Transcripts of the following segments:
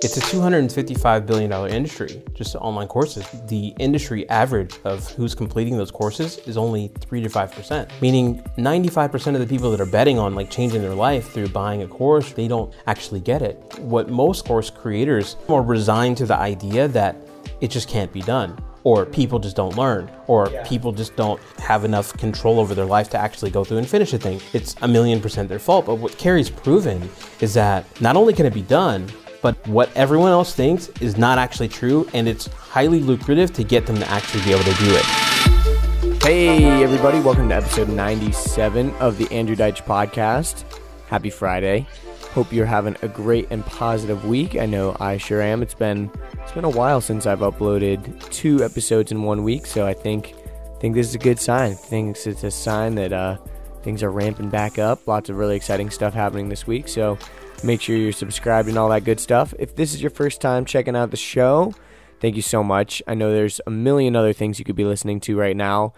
It's a $255 billion industry, just online courses. The industry average of who's completing those courses is only 3 to 5%, meaning 95% of the people that are betting on like changing their life through buying a course, they don't actually get it. What most course creators are resigned to the idea that it just can't be done or people just don't learn, or yeah. people just don't have enough control over their life to actually go through and finish a thing. It's a million percent their fault. But what Carrie's proven is that not only can it be done, but what everyone else thinks is not actually true, and it's highly lucrative to get them to actually be able to do it. Hey, everybody, welcome to episode 97 of the Andrew Deitsch podcast. Happy Friday. Hope you're having a great and positive week. I know I sure am. It's been it's been a while since I've uploaded two episodes in one week, so I think think this is a good sign. I think it's a sign that uh, things are ramping back up. Lots of really exciting stuff happening this week. So Make sure you're subscribed and all that good stuff. If this is your first time checking out the show, thank you so much. I know there's a million other things you could be listening to right now.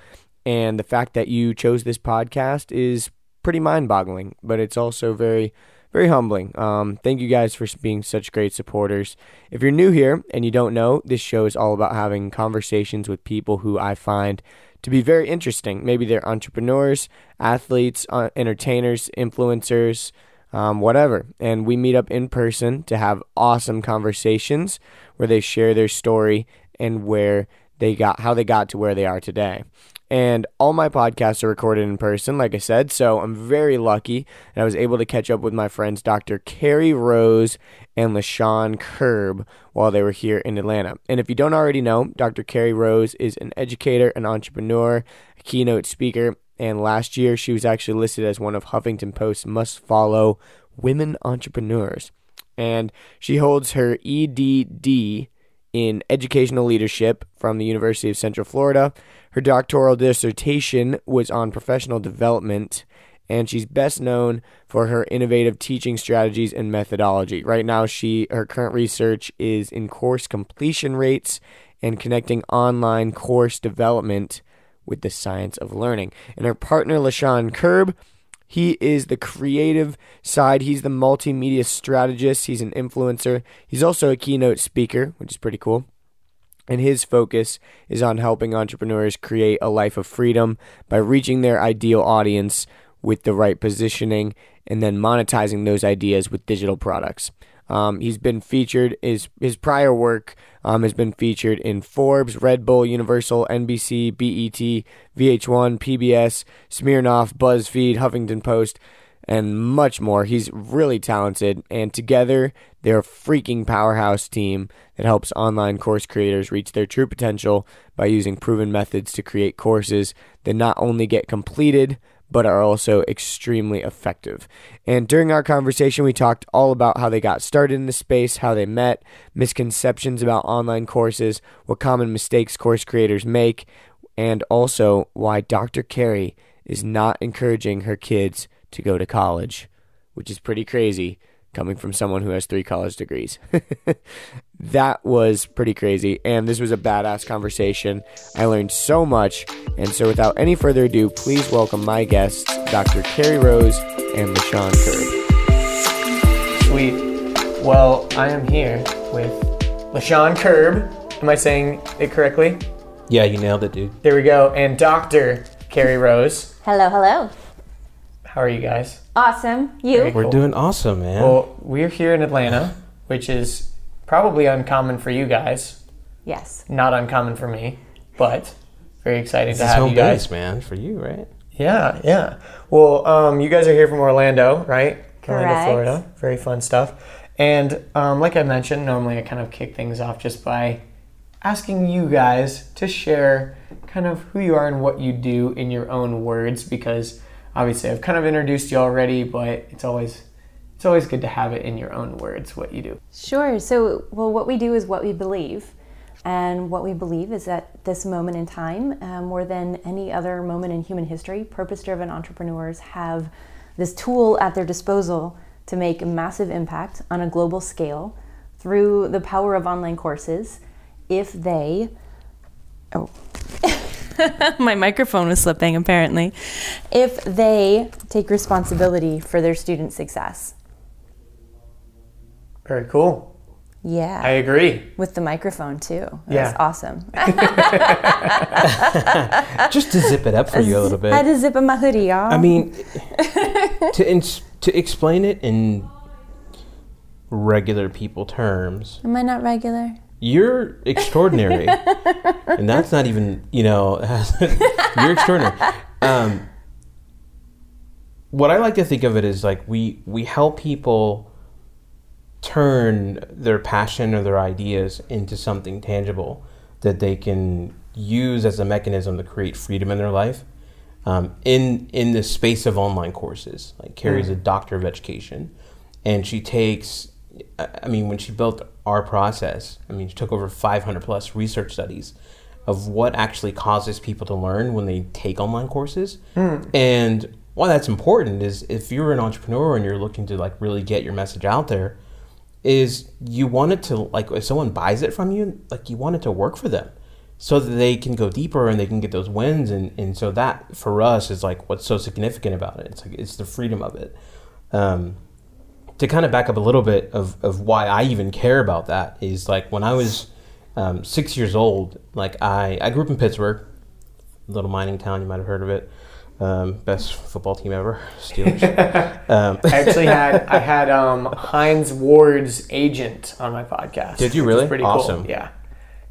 And the fact that you chose this podcast is pretty mind boggling, but it's also very, very humbling. Um, thank you guys for being such great supporters. If you're new here and you don't know, this show is all about having conversations with people who I find to be very interesting. Maybe they're entrepreneurs, athletes, uh, entertainers, influencers um, whatever. And we meet up in person to have awesome conversations where they share their story and where they got how they got to where they are today. And all my podcasts are recorded in person, like I said, so I'm very lucky and I was able to catch up with my friends Dr. Carrie Rose and Lechon Kirb while they were here in Atlanta. And if you don't already know, Dr. Carrie Rose is an educator, an entrepreneur, a keynote speaker, and last year, she was actually listed as one of Huffington Post's must follow women entrepreneurs. And she holds her EDD in educational leadership from the University of Central Florida. Her doctoral dissertation was on professional development, and she's best known for her innovative teaching strategies and methodology. Right now, she her current research is in course completion rates and connecting online course development with the science of learning. And her partner, Lechon Kirb, he is the creative side. He's the multimedia strategist. He's an influencer. He's also a keynote speaker, which is pretty cool. And his focus is on helping entrepreneurs create a life of freedom by reaching their ideal audience with the right positioning and then monetizing those ideas with digital products. Um, he's been featured. His his prior work um, has been featured in Forbes, Red Bull, Universal, NBC, BET, VH1, PBS, Smirnoff, BuzzFeed, Huffington Post, and much more. He's really talented, and together they're a freaking powerhouse team that helps online course creators reach their true potential by using proven methods to create courses that not only get completed but are also extremely effective. And during our conversation, we talked all about how they got started in the space, how they met, misconceptions about online courses, what common mistakes course creators make, and also why Dr. Carrie is not encouraging her kids to go to college, which is pretty crazy coming from someone who has three college degrees. that was pretty crazy. And this was a badass conversation. I learned so much. And so, without any further ado, please welcome my guests, Dr. Carrie Rose and Lechon Kirb. Sweet. Well, I am here with Lechon Kirb. Am I saying it correctly? Yeah, you nailed it, dude. There we go. And Dr. Carrie Rose. Hello, hello. How are you guys? Awesome. You? We're doing awesome, man. Well, we're here in Atlanta, which is probably uncommon for you guys. Yes. Not uncommon for me, but very exciting this to have you guys. Base, man, for you, right? Yeah, yeah. Well, um, you guys are here from Orlando, right? Correct. Orlando, Florida. Very fun stuff. And um, like I mentioned, normally I kind of kick things off just by asking you guys to share kind of who you are and what you do in your own words because obviously I've kind of introduced you already, but it's always it's always good to have it in your own words what you do. Sure. So, well, what we do is what we believe. And what we believe is that this moment in time, uh, more than any other moment in human history, purpose driven entrepreneurs have this tool at their disposal to make a massive impact on a global scale through the power of online courses if they. Oh. My microphone was slipping, apparently. If they take responsibility for their student success. Very cool. Yeah. I agree. With the microphone too. Yeah. That's awesome. Just to zip it up for you a little bit. I had bit. to zip in my hoodie, y'all. I mean, to ins- to explain it in regular people terms, am I not regular? you're extraordinary, and that's not even you know you're extraordinary. Um, what I like to think of it is like we we help people turn their passion or their ideas into something tangible that they can use as a mechanism to create freedom in their life. Um, in in the space of online courses, like Carrie's a doctor of education, and she takes. I I mean, when she built our process, I mean, she took over 500 plus research studies of what actually causes people to learn when they take online courses. And why that's important is if you're an entrepreneur and you're looking to like really get your message out there, is you want it to like if someone buys it from you, like you want it to work for them so that they can go deeper and they can get those wins and, and so that for us is like what's so significant about it. It's like it's the freedom of it. Um, to kind of back up a little bit of, of why I even care about that is like when I was um, six years old, like I, I grew up in Pittsburgh, little mining town, you might have heard of it. Um, best football team ever, Steelers. um, I actually had I had um, Hines Ward's agent on my podcast. Did you really? Pretty Awesome. cool. Yeah,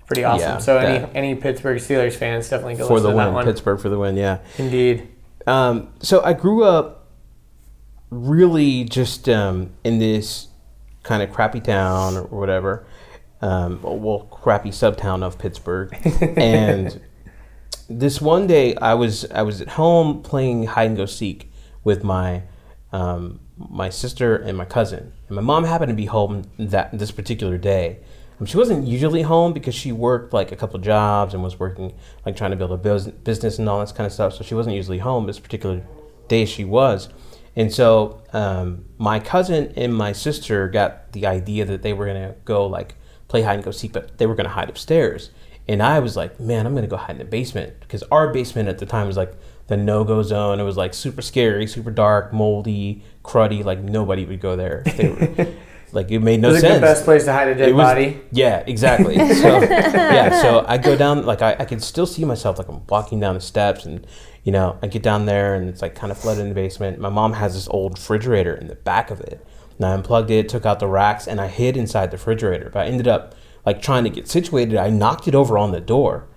pretty awesome. Yeah, so any that- any Pittsburgh Steelers fans definitely go for the to that win, one. Pittsburgh for the win, yeah. Indeed. Um, so I grew up really just um, in this kind of crappy town or whatever, um, well, crappy subtown of Pittsburgh, and this one day I was I was at home playing hide and go seek with my um, my sister and my cousin, and my mom happened to be home that this particular day. Um, she wasn't usually home because she worked like a couple jobs and was working like trying to build a bus- business and all this kind of stuff. So she wasn't usually home. This particular day she was, and so um, my cousin and my sister got the idea that they were gonna go like play hide and go seek, but they were gonna hide upstairs. And I was like, man, I'm gonna go hide in the basement because our basement at the time was like the no-go zone. It was like super scary, super dark, moldy, cruddy. Like nobody would go there. They were, like it made no It was sense. like the best place to hide a dead was- body. Yeah, exactly. So yeah, so I go down like I, I can still see myself like I'm walking down the steps and you know I get down there and it's like kind of flooded in the basement. My mom has this old refrigerator in the back of it. And I unplugged it, took out the racks, and I hid inside the refrigerator. But I ended up like trying to get situated. I knocked it over on the door.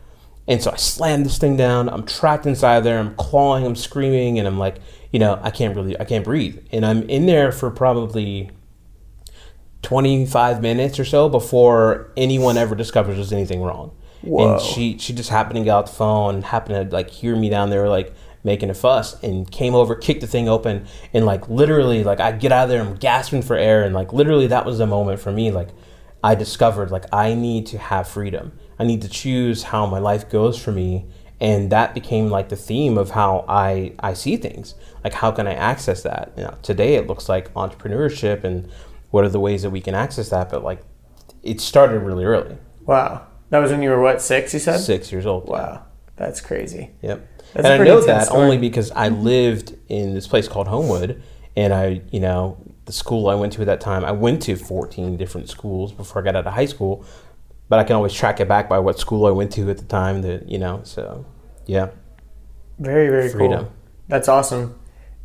And so I slammed this thing down. I'm trapped inside there. I'm clawing, I'm screaming, and I'm like, you know, I can't really, I can't breathe. And I'm in there for probably 25 minutes or so before anyone ever discovers there's anything wrong. Whoa. And she she just happened to get out the phone happened to like hear me down there like making a fuss and came over, kicked the thing open and like literally like I get out of there, I'm gasping for air and like literally that was the moment for me like I discovered like I need to have freedom. I need to choose how my life goes for me and that became like the theme of how I I see things. Like how can I access that? You know, today it looks like entrepreneurship and what are the ways that we can access that, but like it started really early. Wow. That was when you were what six? You said. Six years old. Wow, that's crazy. Yep. That's and I know that story. Only because I lived in this place called Homewood, and I, you know, the school I went to at that time, I went to 14 different schools before I got out of high school, but I can always track it back by what school I went to at the time. That you know, so yeah, Very very Freedom. cool. That's awesome.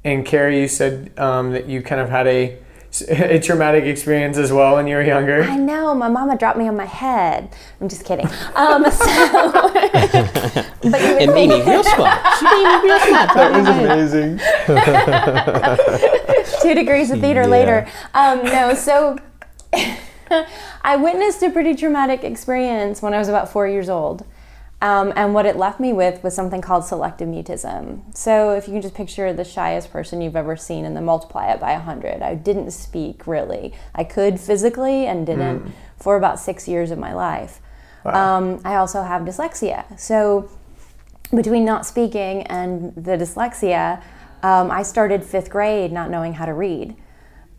And Carrie, you said um, that you kind of had a a traumatic experience as well when you were younger. I know, my mama dropped me on my head. I'm just kidding. Um, so, but you would and made me real smart. She made me real smart. That was amazing. Two degrees of theater Yeah. later. Um, no, so I witnessed a pretty traumatic experience when I was about four years old. Um, and what it left me with was something called selective mutism. So if you can just picture the shyest person you've ever seen and then multiply it by 100. I didn't speak really. I could physically and didn't for about six years of my life. Um, I also have dyslexia. So between not speaking and the dyslexia, um, I started fifth grade not knowing how to read.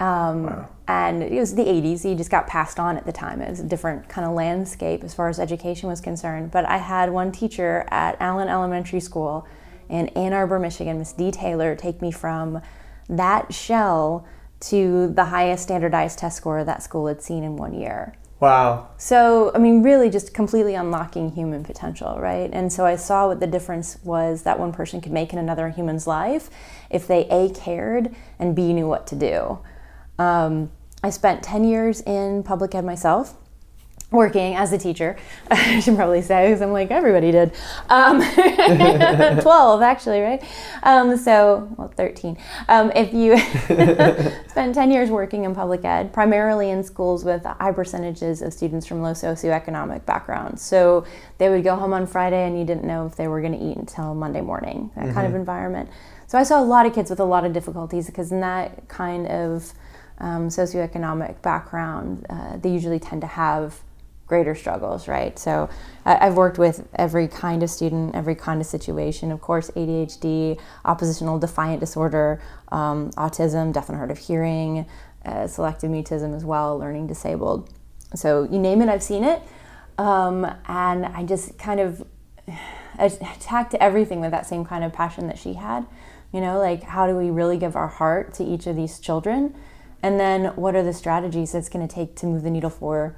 Um, And it was the 80s, so you just got passed on at the time. It was a different kind of landscape as far as education was concerned. But I had one teacher at Allen Elementary School in Ann Arbor, Michigan, Miss D. Taylor, take me from that shell to the highest standardized test score that school had seen in one year. Wow. So, I mean, really just completely unlocking human potential, right? And so I saw what the difference was that one person could make in another human's life if they A, cared, and B, knew what to do. Um, I spent 10 years in public ed myself working as a teacher. I should probably say because I'm like everybody did. Um, Twelve actually, right? Um, so well, thirteen. Um, if you spend ten years working in public ed, primarily in schools with high percentages of students from low socioeconomic backgrounds, so they would go home on Friday and you didn't know if they were going to eat until Monday morning. That mm-hmm. kind of mm-hmm. environment. So I saw a lot of kids with a lot of difficulties because in that kind of um, socioeconomic background, uh, they usually tend to have greater struggles, right? So I've worked with every kind of student, every kind of situation. Of course, ADHD, oppositional defiant disorder, um, autism, deaf and hard of hearing, uh, selective mutism as well, learning disabled. So you name it, I've seen it. Um, and I just kind of attacked everything with that same kind of passion that she had. You know, like how do we really give our heart to each of these children? And then what are the strategies it's going to take to move the needle for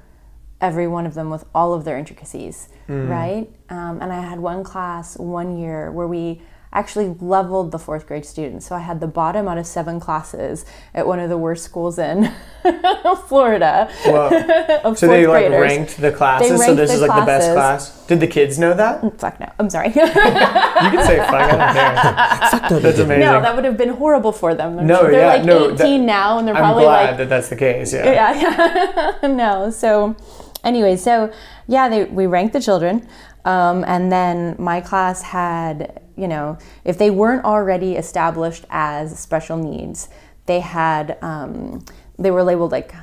every one of them with all of their intricacies, mm. right? Um, and I had one class one year where we actually leveled the fourth grade students. So I had the bottom out of seven classes at one of the worst schools in Florida. Well, so they like graders. ranked the classes. Ranked so this is like classes. the best class. Did the kids know that? Mm, fuck no. I'm sorry. you can say fuck. I don't care. That's amazing. No, that would have been horrible for them. no, they're yeah, like no, 18 that, now, and they're I'm probably glad like that that's the case. Yeah. Yeah. yeah. no. So anyway, so yeah, they, we ranked the children. Um, and then my class had, you know, if they weren't already established as special needs, they had, um, they were labeled like,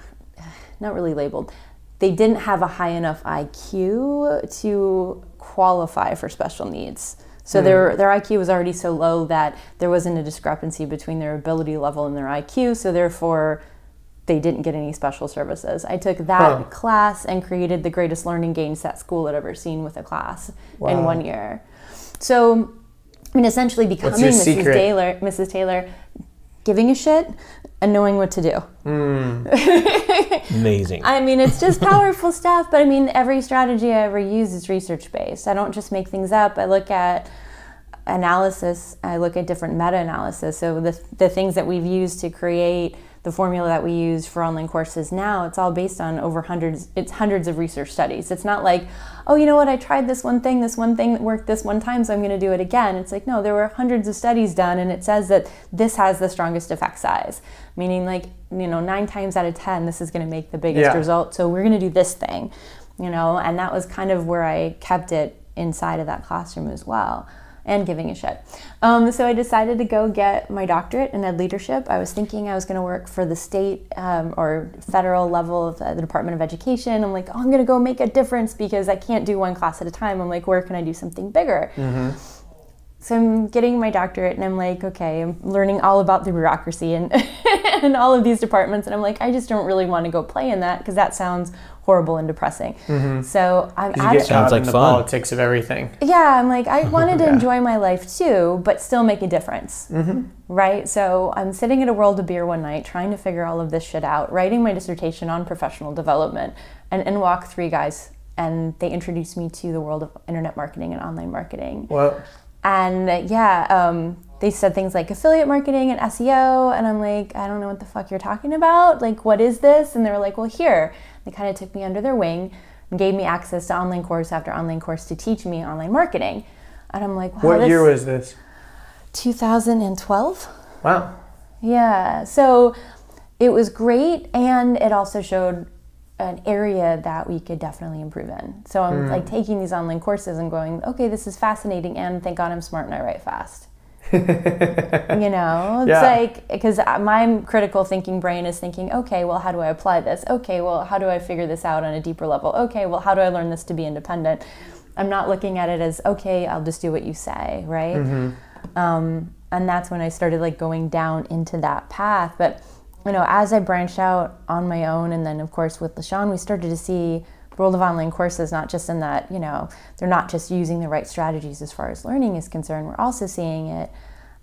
not really labeled, they didn't have a high enough IQ to qualify for special needs. So mm. their their IQ was already so low that there wasn't a discrepancy between their ability level and their IQ. So therefore, they didn't get any special services. I took that huh. class and created the greatest learning gains that school had ever seen with a class wow. in one year. So, I mean, essentially becoming Mrs. Secret? Taylor, Mrs. Taylor, giving a shit and knowing what to do. Mm. Amazing. I mean, it's just powerful stuff, but I mean, every strategy I ever use is research based. I don't just make things up. I look at analysis, I look at different meta analysis. So, the, the things that we've used to create the formula that we use for online courses now, it's all based on over hundreds, it's hundreds of research studies. It's not like, oh, you know what, I tried this one thing, this one thing that worked this one time, so I'm going to do it again. It's like, no, there were hundreds of studies done, and it says that this has the strongest effect size, meaning like, you know, nine times out of 10, this is going to make the biggest yeah. result, so we're going to do this thing, you know, and that was kind of where I kept it inside of that classroom as well and giving a shit. Um, so I decided to go get my doctorate in ed leadership. I was thinking I was going to work for the state um, or federal level of uh, the Department of Education. I'm like, oh, I'm going to go make a difference because I can't do one class at a time. I'm like, where can I do something bigger? Mm-hmm. So I'm getting my doctorate and I'm like, okay, I'm learning all about the bureaucracy and, and all of these departments. And I'm like, I just don't really want to go play in that because that sounds horrible and depressing. Mm-hmm. So I'm you get sounds like the fun. politics of everything. Yeah, I'm like I wanted to yeah. enjoy my life too, but still make a difference. Mm-hmm. Right? So I'm sitting at a world of beer one night trying to figure all of this shit out, writing my dissertation on professional development, and, and walk three guys and they introduced me to the world of internet marketing and online marketing. Well, and yeah, um, they said things like affiliate marketing and SEO, and I'm like, I don't know what the fuck you're talking about. Like, what is this? And they were like, well, here. They kind of took me under their wing and gave me access to online course after online course to teach me online marketing. And I'm like, wow. What year was this? 2012. Wow. Yeah. So it was great, and it also showed an area that we could definitely improve in. So I'm mm. like taking these online courses and going, okay, this is fascinating, and thank God I'm smart and I write fast. you know, it's yeah. like because my critical thinking brain is thinking, okay, well, how do I apply this? Okay, well, how do I figure this out on a deeper level? Okay, well, how do I learn this to be independent? I'm not looking at it as okay, I'll just do what you say, right? Mm-hmm. Um, and that's when I started like going down into that path. But you know, as I branched out on my own, and then of course with Lechon, we started to see world of online courses not just in that you know they're not just using the right strategies as far as learning is concerned we're also seeing it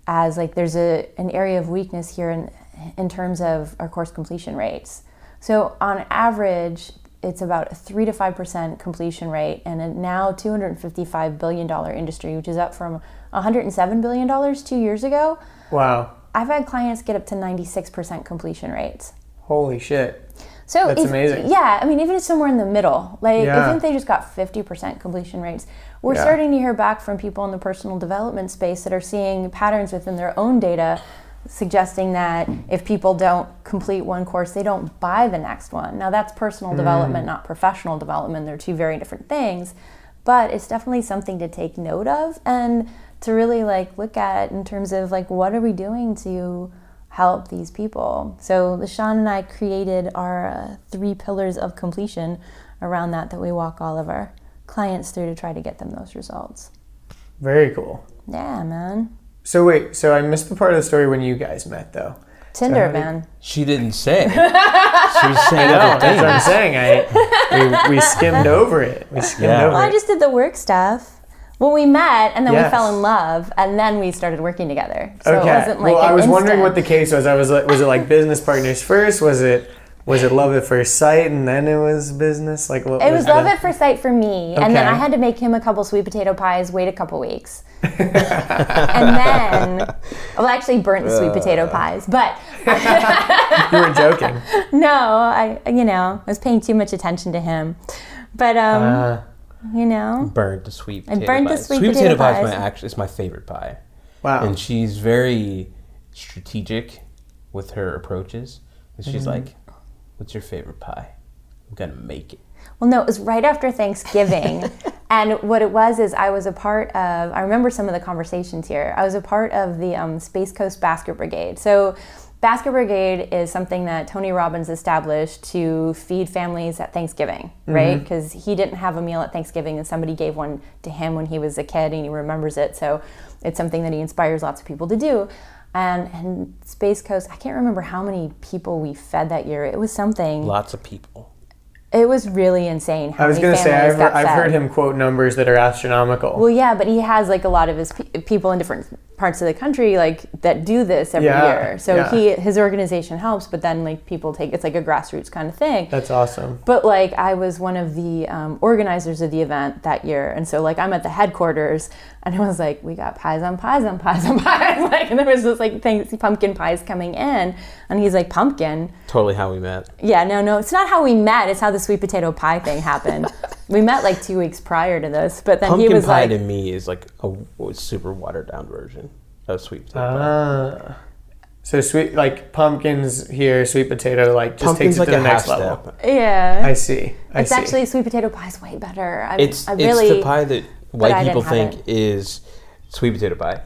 as like there's a an area of weakness here in in terms of our course completion rates so on average it's about a three to five percent completion rate, and a now two hundred and fifty-five billion dollar industry, which is up from one hundred and seven billion dollars two years ago. Wow. I've had clients get up to ninety-six percent completion rates. Holy shit. So That's if- amazing. Yeah, I mean, even if somewhere in the middle, like Yeah. even if they just got fifty percent completion rates, we're Yeah. starting to hear back from people in the personal development space that are seeing patterns within their own data, suggesting that if people don't complete one course, they don't buy the next one. Now that's personal Mm. development, not professional development. They're two very different things, but it's definitely something to take note of and to really like look at in terms of like what are we doing to help these people. So Lechon and I created our uh, three pillars of completion around that that we walk all of our clients through to try to get them those results. Very cool. Yeah, man. So wait, so I missed the part of the story when you guys met though. Tinder, how did- man. She didn't say. she was saying No, that's what I'm saying. I we, we skimmed over it. We skimmed Yeah. over Well, I just did the work stuff. Well, we met and then Yes. we fell in love and then we started working together. So okay. it wasn't like well, I was wondering what the case was. I was like, was it like business partners first? Was it was it love at first sight and then it was business? Like what It was the- love at first sight for me, and then I had to make him a couple sweet potato pies. Wait a couple weeks, and then, well, actually, burnt the sweet potato pies. But You were joking. no, I, you know, I was paying too much attention to him. But um, Uh, you know, Burnt the sweet I potato burnt the sweet sweet potato potato pie is my actually it's my favorite pie. wow. And she's very strategic with her approaches. And she's Mm-hmm. like, What's your favorite pie? I'm gonna make it. Well, no, it was right after Thanksgiving. and what it was is I was a part of, I remember some of the conversations here. I was a part of the um, Space Coast Basket Brigade. So, Basket Brigade is something that Tony Robbins established to feed families at Thanksgiving, right? Mm-hmm. Because he didn't have a meal at Thanksgiving and somebody gave one to him when he was a kid and he remembers it. So, it's something that he inspires lots of people to do. And, and Space Coast, I can't remember how many people we fed that year. It was something. Lots of people. It was really insane. How I was gonna say I've, got I've heard him quote numbers that are astronomical. Well, yeah, but he has like a lot of his pe- people in different parts of the country like that do this every Yeah, year. So yeah. he his organization helps, but then like people take it's like a grassroots kind of thing. That's awesome. But like I was one of the um, organizers of the event that year, and so like I'm at the headquarters, and it was like we got pies on pies on pies on pies, like and there was this like things pumpkin pies coming in, and he's like pumpkin. Totally how we met. Yeah, no, no, it's not how we met. It's how the sweet potato pie thing happened. we met like two weeks prior to this, but then Pumpkin he was pie like, to me is like a w- super watered down version of sweet potato pie. Ah. So sweet like pumpkins here, sweet potato like just Pumpkin's takes it like to the next half level. step. yeah. I see. I it's see. actually sweet potato pie is way better. I, It's I it's the pie that white people think is sweet potato pie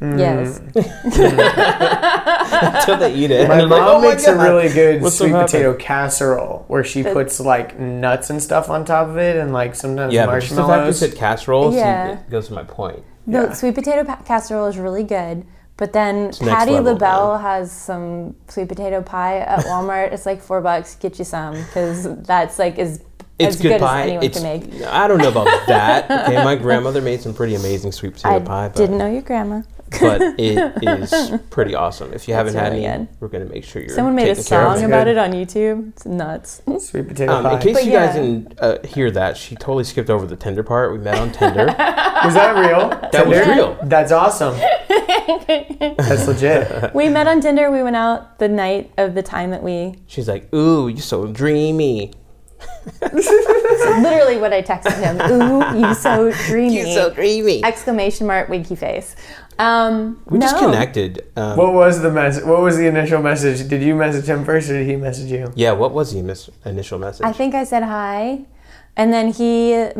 yes. Mm. until they eat it. My and they're like, mom "Oh my makes a really good what's sweet potato casserole where she puts like nuts and stuff on top of it and like sometimes Yeah, but just the fact you marshmallows. said casserole, see, Yeah. it goes to my point. No, Yeah. sweet potato pa- casserole is really good. But then next Patti level, LaBelle man. has some sweet potato pie at Walmart. it's like four bucks. Get you some because that's like as It's as good, good, pie. as anyone it's, can make. I don't know about that. Okay, my grandmother made some pretty amazing sweet potato I pie, but, didn't know your grandma. But it is pretty awesome. If you haven't had really any, good. we're gonna make sure you're Someone made a taken care of. song about it on YouTube. It's nuts. Sweet potato Um, pie. in case But you guys didn't uh, hear that, she totally skipped over the Tinder part. We met on Tinder. Was that real? That was real. That's awesome. That's legit. we met on Tinder. We went out the night of the time that we She's like, "Ooh, you're so dreamy. literally what I texted him. Ooh, you so dreamy! You so dreamy." Exclamation mark, winky face. Um, We just connected. Um, What was the message? What was the initial message? Did you message him first or did he message you? yeah, what was the mis- initial message? I think I said hi. And then he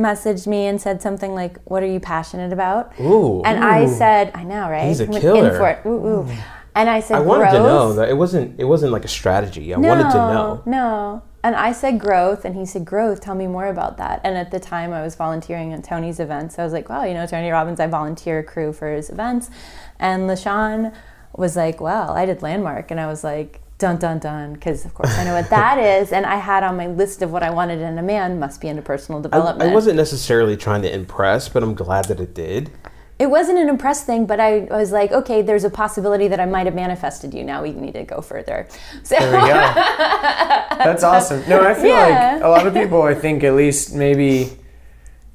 messaged me and said something like, What are you passionate about? Ooh. And I said, I know, right? He's a Went killer. In for it. Ooh, ooh. And I said, I wanted growth. to know that it wasn't. It wasn't like a strategy. I wanted to know. No. And I said growth, and he said growth. Tell me more about that. And at the time, I was volunteering at Tony's events. So I was like, well, you know, Tony Robbins, I volunteer crew for his events. And Lechon was like, well, I did Landmark. And I was like, dun dun dun, because of course I know what that is. And I had on my list of what I wanted in a man must be into personal I, development. I wasn't necessarily trying to impress, but I'm glad that it did. It wasn't an impressed thing, but I was like, okay, there's a possibility that I might have manifested you. Now we need to go further. So There we go. That's awesome. No, I feel Yeah. like a lot of people, I think at least maybe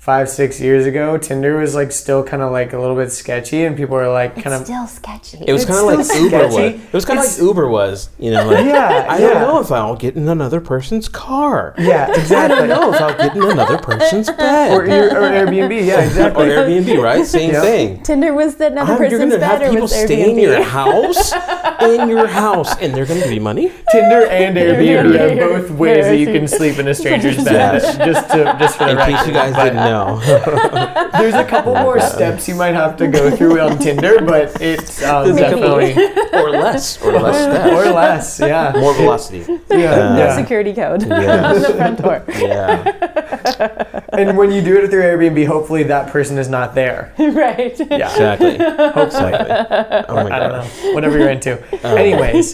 five, six years ago, Tinder was like still kind of like a little bit sketchy, and people were like kind of. still sketchy. It was kind of like still Uber was. It was kind of like Uber was. You know, like Yeah, I yeah. don't know if I'll get in another person's car. Yeah, exactly. I don't know if I'll get in another person's bed. Or, your, or Airbnb, yeah, exactly. Or. Airbnb, right? Same Yeah. thing. Tinder was that another Um, you're person's gonna have bed or people was stay in your house, in your house, and they're gonna give you money. Tinder and Airbnb are both ways that you can sleep in a stranger's bed. Yes. Just to just for the In record. case you guys didn't know. There's a couple more steps you might have to go through on Tinder, but it's um, definitely or less, or less steps, or less. Yeah, more velocity. yeah, Uh, yeah. Security code Yeah. on the front door. Yeah, And when you do it through Airbnb, hopefully that person is not there. right. Yeah. exactly. Hopefully. Oh my I don't know. Whatever you're into. Anyways,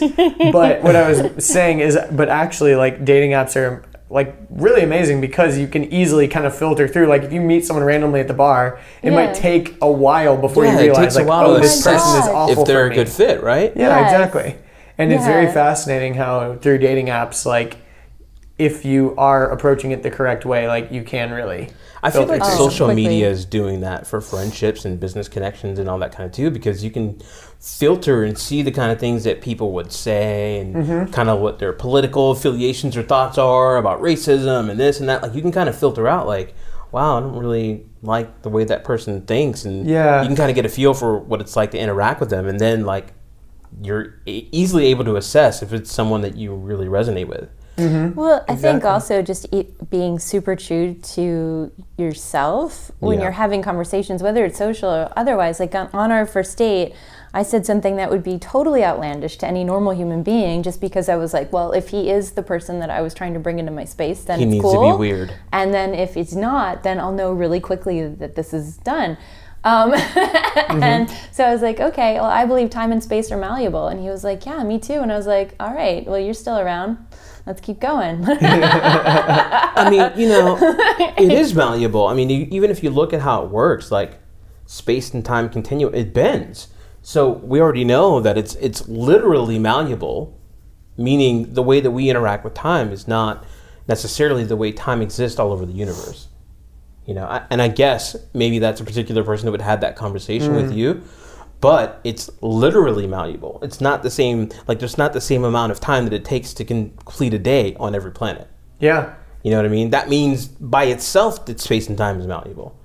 but what I was saying is, but actually, like dating apps are like really amazing because you can easily kind of filter through. Like if you meet someone randomly at the bar, it Yeah. might take a while before Yeah, you it realize takes a like, while oh, this assess person is if awful If they're for a me. good fit, right? Yeah, Yes. exactly. And it's very fascinating how through dating apps, like if you are approaching it the correct way, like you can really. I feel like through social quickly. media is doing that for friendships and business connections and all that kind of too, because you can filter and see the kind of things that people would say and Mm-hmm. kind of what their political affiliations or thoughts are about racism and this and that. Like you can kind of filter out like, wow, I don't really like the way that person thinks, and Yeah. you can kind of get a feel for what it's like to interact with them, and then like you're easily able to assess if it's someone that you really resonate with. Well, I think also just being super true to yourself when Yeah. you're having conversations, whether it's social or otherwise. Like on, on our first date, I said something that would be totally outlandish to any normal human being just because I was like, well, if he is the person that I was trying to bring into my space, then He it's needs to be cool. weird. And then if it's not, then I'll know really quickly that this is done. Um, and so I was like, okay, well, I believe time and space are malleable. And he was like, yeah, me too. And I was like, all right, well, you're still around. Let's keep going. I mean, you know, it is malleable. I mean, even if you look at how it works, like space and time continue, it bends. So we already know that it's it's literally malleable, meaning the way that we interact with time is not necessarily the way time exists all over the universe. You know, I, and I guess maybe that's a particular person that would have that conversation with mm. you, but it's literally malleable. It's not the same. Like there's not the same amount of time that it takes to complete a day on every planet. Yeah. You know what I mean? That means by itself that space and time is malleable.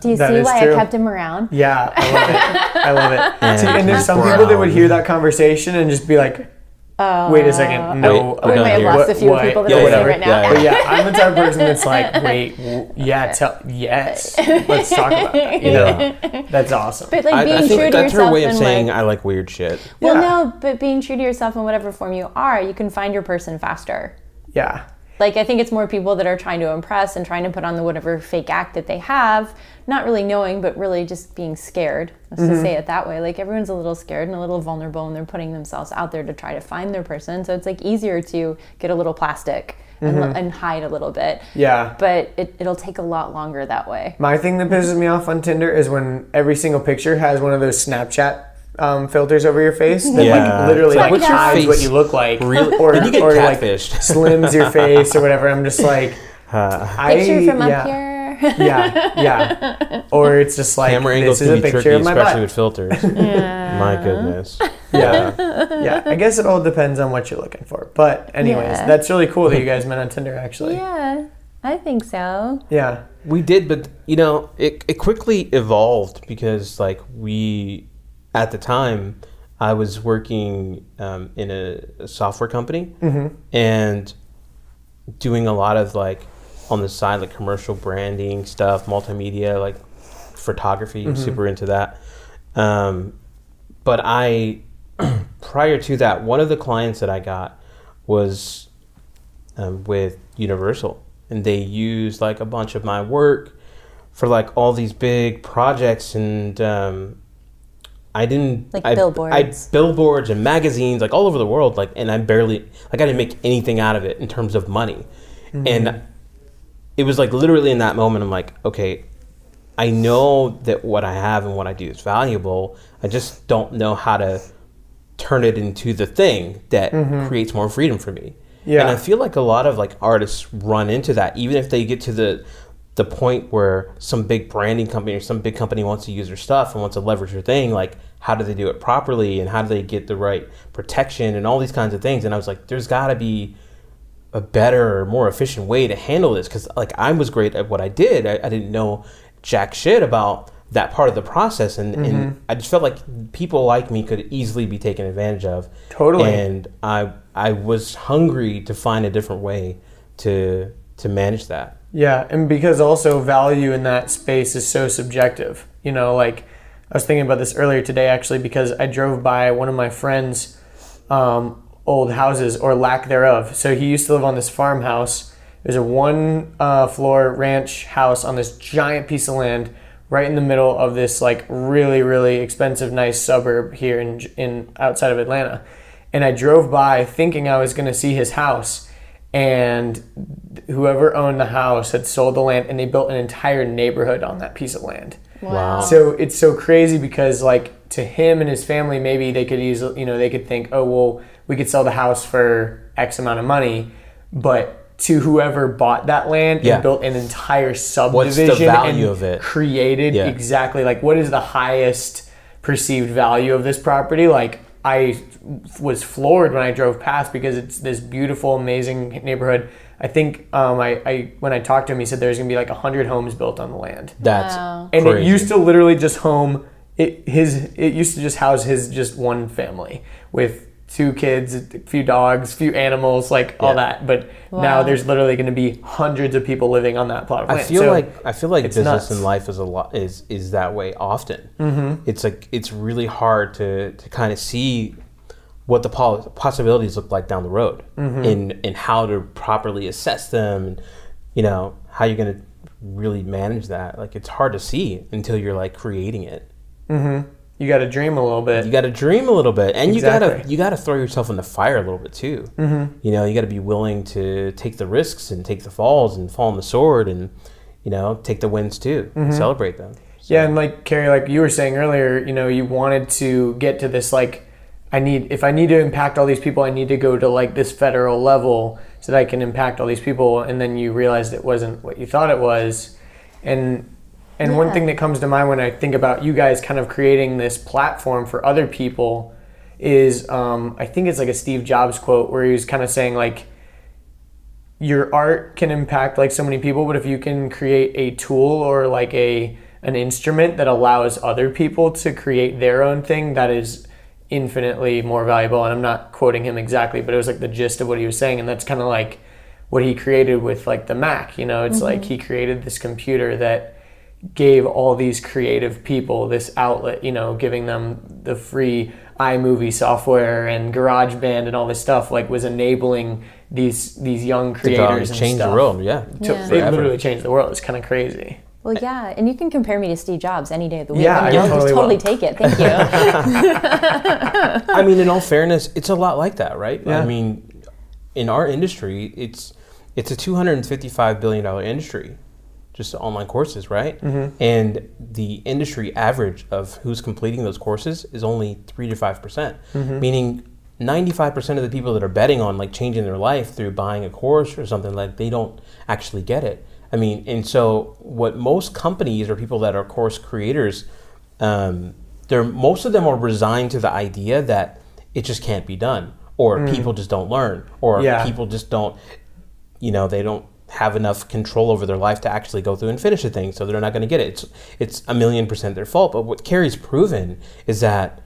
Do you That see why true. I kept him around? Yeah, I love it. I love it. And See, and there's some brown. people that would hear that conversation and just be like, Uh, "Wait a second, no, Wait, We no, may have lost a few What- people that yeah, are listening right now. Yeah, But yeah, I'm the type of person that's like, wait, w- yeah, tell, yes, let's talk about that. You know, that's awesome. But like I, being I true think to that's yourself her way of saying like, I like weird shit. well, Yeah. no, but being true to yourself in whatever form you are, you can find your person faster. Yeah, Like I think it's more people that are trying to impress and trying to put on the whatever fake act that they have, not really knowing, but really just being scared. Let's Mm-hmm. just say it that way. Like everyone's a little scared and a little vulnerable, and they're putting themselves out there to try to find their person. So it's like easier to get a little plastic and, and hide a little bit. Mm-hmm. yeah. But it, it'll take a lot longer that way. My thing that pisses me off on Tinder is when every single picture has one of those Snapchat um, filters over your face that Yeah. like literally like like, hides what you look like, really- or you get or like slims your face or whatever. I'm just like, I, Picture from yeah. up here. yeah, yeah. Or it's just like Camera this angles is can a be picture tricky, of my especially butt. with filters. My goodness. Yeah, yeah. I guess it all depends on what you're looking for. But anyways, Yeah. that's really cool that you guys met on Tinder. Actually, Yeah, I think so. yeah, We did, but you know, it, it quickly evolved because like we, at the time, I was working um, in a, a software company and doing a lot of like on the side like commercial branding stuff, multimedia, like photography. Super into that. Um, but I, prior to that, one of the clients that I got was um, with Universal, and they used like a bunch of my work for like all these big projects, and um, I didn't Like I, billboards. I billboards and magazines like all over the world, like, and I barely like I didn't make anything out of it in terms of money, mm-hmm. and it was like literally in that moment I'm like, okay, I know that what I have and what I do is valuable. I just don't know how to turn it into the thing that mm-hmm. creates more freedom for me. Yeah. And I feel like a lot of like artists run into that, even if they get to the the point where some big branding company or some big company wants to use their stuff and wants to leverage their thing, like how do they do it properly and how do they get the right protection and all these kinds of things. And I was like, there's got to be a better or more efficient way to handle this because like I was great at what I did. I, I didn't know jack shit about that part of the process, and, and mm-hmm. I just felt like people like me could easily be taken advantage of. Totally. And I I was hungry to find a different way to to manage that. Yeah, and because also value in that space is so subjective. You know, like I was thinking about this earlier today actually because I drove by one of my friends' um, old houses or lack thereof. So he used to live on this farmhouse. It was a one uh, floor ranch house on this giant piece of land right in the middle of this like really really expensive nice suburb here in in outside of Atlanta. And I drove by thinking I was going to see his house and whoever owned the house had sold the land and they built an entire neighborhood on that piece of land. Wow. So it's so crazy because like to him and his family, maybe they could easily, you know, they could think, oh well, we could sell the house for X amount of money, but to whoever bought that land Yeah. and built an entire subdivision value and of it? created Yeah. exactly like what is the highest perceived value of this property? Like I was floored when I drove past because it's this beautiful, amazing neighborhood. I think um, I, I when I talked to him, he said there's gonna be like hundred homes built on the land That's Wow. and crazy. it used to literally just home it his it used to just house his just one family with two kids a few dogs few animals like all that but now there's literally going to be hundreds of people living on that plot of land. I feel So like I feel like it's business nuts. in life is a lot is is that way often. Mm-hmm. It's like it's really hard to to kind of see what the possibilities look like down the road, Mm-hmm. and and how to properly assess them, and you know how you're gonna really manage that. Like it's hard to see until you're like creating it. You got to dream a little bit You got to dream a little bit, and you gotta you gotta throw yourself in the fire a little bit too. Mm-hmm. You know, you got to be willing to take the risks and take the falls and fall on the sword, and you know, take the wins too, and celebrate them. Yeah, and like Carrie, like you were saying earlier, you know, you wanted to get to this like I need if I need to impact all these people, I need to go to like this federal level so that I can impact all these people and then you realized it wasn't what you thought it was. And and one thing that comes to mind when I think about you guys kind of creating this platform for other people is um, I think it's like a Steve Jobs quote where he was kind of saying like your art can impact like so many people but if you can create a tool or like a an instrument that allows other people to create their own thing that is infinitely more valuable. And i'm not quoting him exactly but it was like the gist of what he was saying and that's kind of like what he created with like the mac you know? It's like he created this computer that gave all these creative people this outlet, you know, giving them the free iMovie software and GarageBand and all this stuff, like was enabling these these young creators go and and change stuff the world. Yeah, To, Yeah. It Forever. literally changed the world. It's kind of crazy. Well, yeah, and you can compare me to Steve Jobs any day of the week. Yeah, I I'll totally just totally take it. Thank you. I mean, in all fairness, it's a lot like that, right? Yeah. I mean, in our industry, it's it's a two hundred and fifty-five billion dollar industry, just online courses, right? Mm-hmm. And the industry average of who's completing those courses is only three to five percent, mm-hmm. meaning. 95% of the people that are betting on like changing their life through buying a course or something like they don't actually get it i mean and so what most companies or people that are course creators um, they're most of them are resigned to the idea that it just can't be done or mm. people just don't learn or Yeah. people just don't you know they don't have enough control over their life to actually go through and finish a thing so they're not going to get it. It's it's a million percent their fault but what carrie's proven is that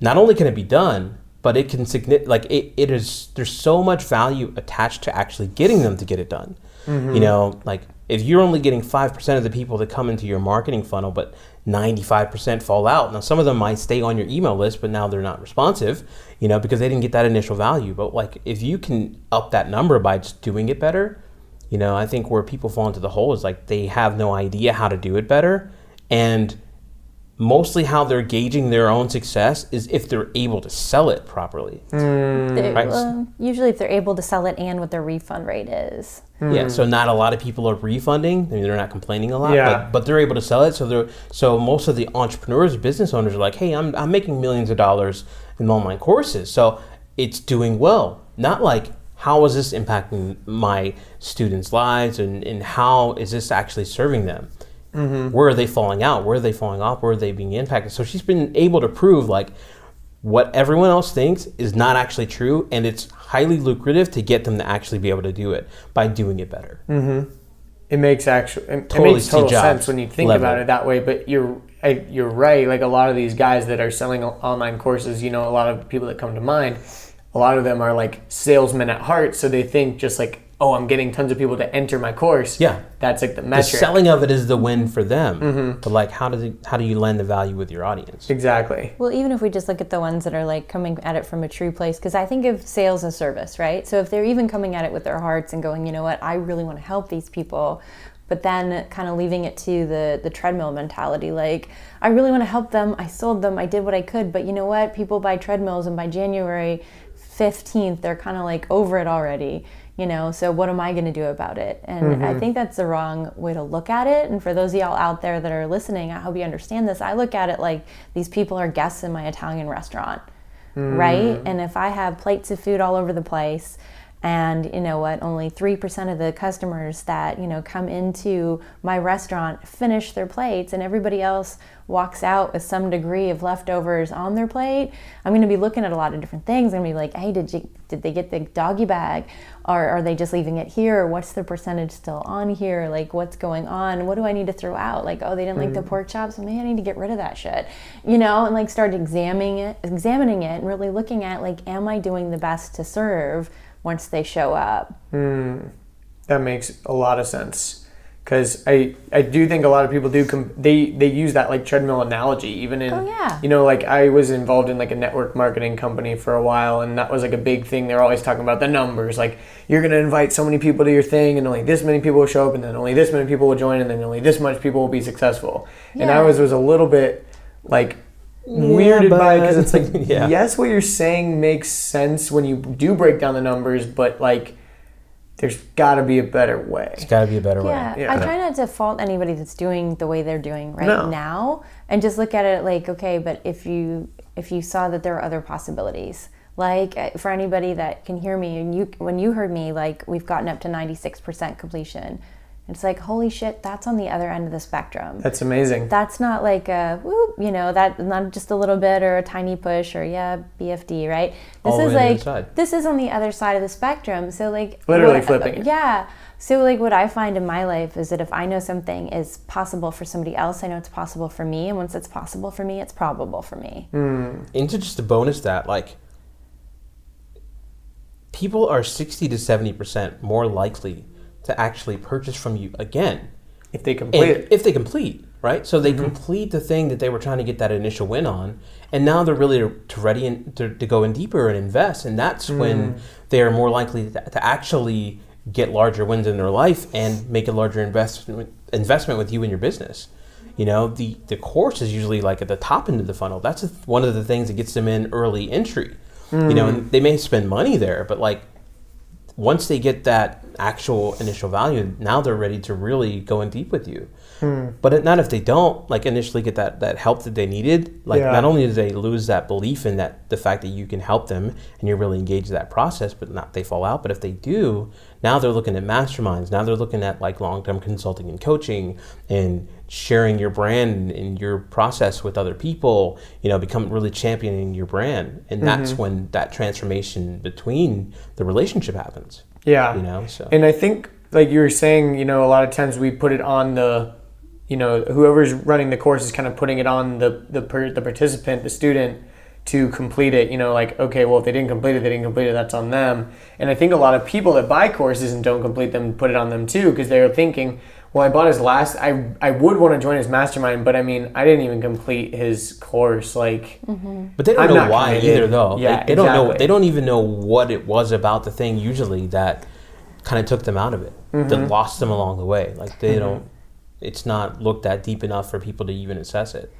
not only can it be done but it can signi- like it, it is there's so much value attached to actually getting them to get it done. Mm-hmm. You know like if you're only getting 5% of the people that come into your marketing funnel but 95% fall out now some of them might stay on your email list but now they're not responsive you know because they didn't get that initial value. But like if you can up that number by just doing it better you know i think where people fall into the hole is like they have no idea how to do it better and mostly how they're gauging their own success is if they're able to sell it properly. Mm. They- Right. well, usually, if they're able to sell it and what their refund rate is. Mm. Yeah, so not a lot of people are refunding. I mean, they're not complaining a lot, Yeah. but, but they're able to sell it. So they're so most of the entrepreneurs, business owners are like, hey, I'm I'm making millions of dollars in online courses, so it's doing well. Not like how is this impacting my students' lives, and and how is this actually serving them? Mm-hmm. Where are they falling out? Where are they falling off? Where are they being impacted? So she's been able to prove like what everyone else thinks is not actually true, and it's highly lucrative to get them to actually be able to do it by doing it better. Mm-hmm. It makes actual it, Totally it makes total sense when you think level. about it that way. But you're I, you're right. Like a lot of these guys that are selling online courses, you know, a lot of people that come to mind, a lot of them are like salesmen at heart. So they think just like, oh, I'm getting tons of people to enter my course. Yeah. that's like the metric. the selling of it is the win for them. Mm-hmm. But like, how does it, how do you lend the value with your audience? exactly. Well, even if we just look at the ones that are like coming at it from a true place, because I think of sales as service, right? So if they're even coming at it with their hearts and going, you know what, I really want to help these people, but then kind of leaving it to the the treadmill mentality, like I really want to help them, I sold them, I did what I could, but you know what, people buy treadmills, and by January fifteenth, they're kind of like over it already. You know, so what am I going to do about it? And I mm-hmm. think that's the wrong way to look at it. And for those of y'all out there that are listening, I hope you understand this. I look at it like these people are guests in my Italian restaurant, right? Mm. And if I have plates of food all over the place, and you know what, only 3% of the customers that, you know, come into my restaurant finish their plates and everybody else walks out with some degree of leftovers on their plate, I'm going to be looking at a lot of different things. I'm going to be like, hey, did you did they get the doggy bag? Or are they just leaving it here? What's the percentage still on here? Like, what's going on? What do I need to throw out? Like, oh, they didn't like the mm. pork chops. Maybe I need to get rid of that shit, you know? And like, start examining it, examining it, and really looking at like, am I doing the best to serve once they show up? Hmm. That makes a lot of sense. Because I, I do think a lot of people do com- they they use that like treadmill analogy even in Oh, yeah. you know like I was involved in like a network marketing company for a while and that was like a big thing they're always talking about the numbers like you're gonna invite so many people to your thing and only this many people will show up and then only this many people will join and then only this much people will be successful and I was was a little bit like weirded by it because it's like Yeah. yes what you're saying makes sense when you do break down the numbers but like there's got to be a better way It's got to be a better Yeah, way. Yeah. I try not to fault anybody that's doing the way they're doing right No. now, and just look at it like, okay, but if you if you saw that there are other possibilities, like uh, for anybody that can hear me, and you when you heard me, like we've gotten up to ninety six percent completion, it's like holy shit, that's on the other end of the spectrum. that's amazing That's not like a whoop, you know, that not just a little bit or a tiny push or yeah, BFD, right? This All the is way to the like this is on the other side of the spectrum. So like Literally what- flipping. Yeah. So like what I find in my life is that if I know something is possible for somebody else, I know it's possible for me, and once it's possible for me, it's probable for me. Hmm. And to just a bonus that, like, people are 60 to 70% more likely to actually purchase from you again if they complete and if they complete, right? So they mm-hmm. complete the thing that they were trying to get that initial win on, and now they're really to, to ready and to, to go in deeper and invest, and that's mm. when they are more likely to, to actually get larger wins in their life and make a larger investment investment with you and your business. You know, the the course is usually like at the top end of the funnel. That's one of the things that gets them in early entry. You know, mm. and they may spend money there, but like once they get that actual initial value, now they're ready to really go in deep with you. Hmm. But not if they don't like initially get that that help that they needed. Like Yeah. not only do they lose that belief in that the fact that you can help them and you're really engaged in that process, but not they fall out. But if they do, now they're looking at masterminds. Now they're looking at like long term consulting and coaching and sharing your brand and your process with other people. You know, become really championing your brand, and that's mm-hmm. when that transformation between the relationship happens. Yeah. You know, so And I think, like you were saying, you know, a lot of times we put it on the, you know, whoever's running the course is kind of putting it on the the per, the participant, the student, to complete it. You know, like okay, well, if they didn't complete it, they didn't complete it. That's on them. And I think a lot of people that buy courses and don't complete them put it on them too because they're thinking, well, I bought his last. I I would want to join his mastermind, but I mean, I didn't even complete his course. Like, But they don't I'm know why committed. either, though. Yeah, they, they don't know. They don't even know what it was about the thing usually that kind of took them out of it, Mm-hmm. that lost them along the way. Like they don't. It's not looked at deep enough for people to even assess it.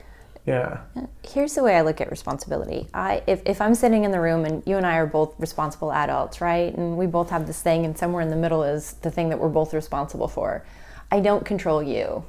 Yeah. Here's the way I look at responsibility. I if, if I'm sitting in the room and you and I are both responsible adults, right? And we both have this thing and somewhere in the middle is the thing that we're both responsible for. I don't control you.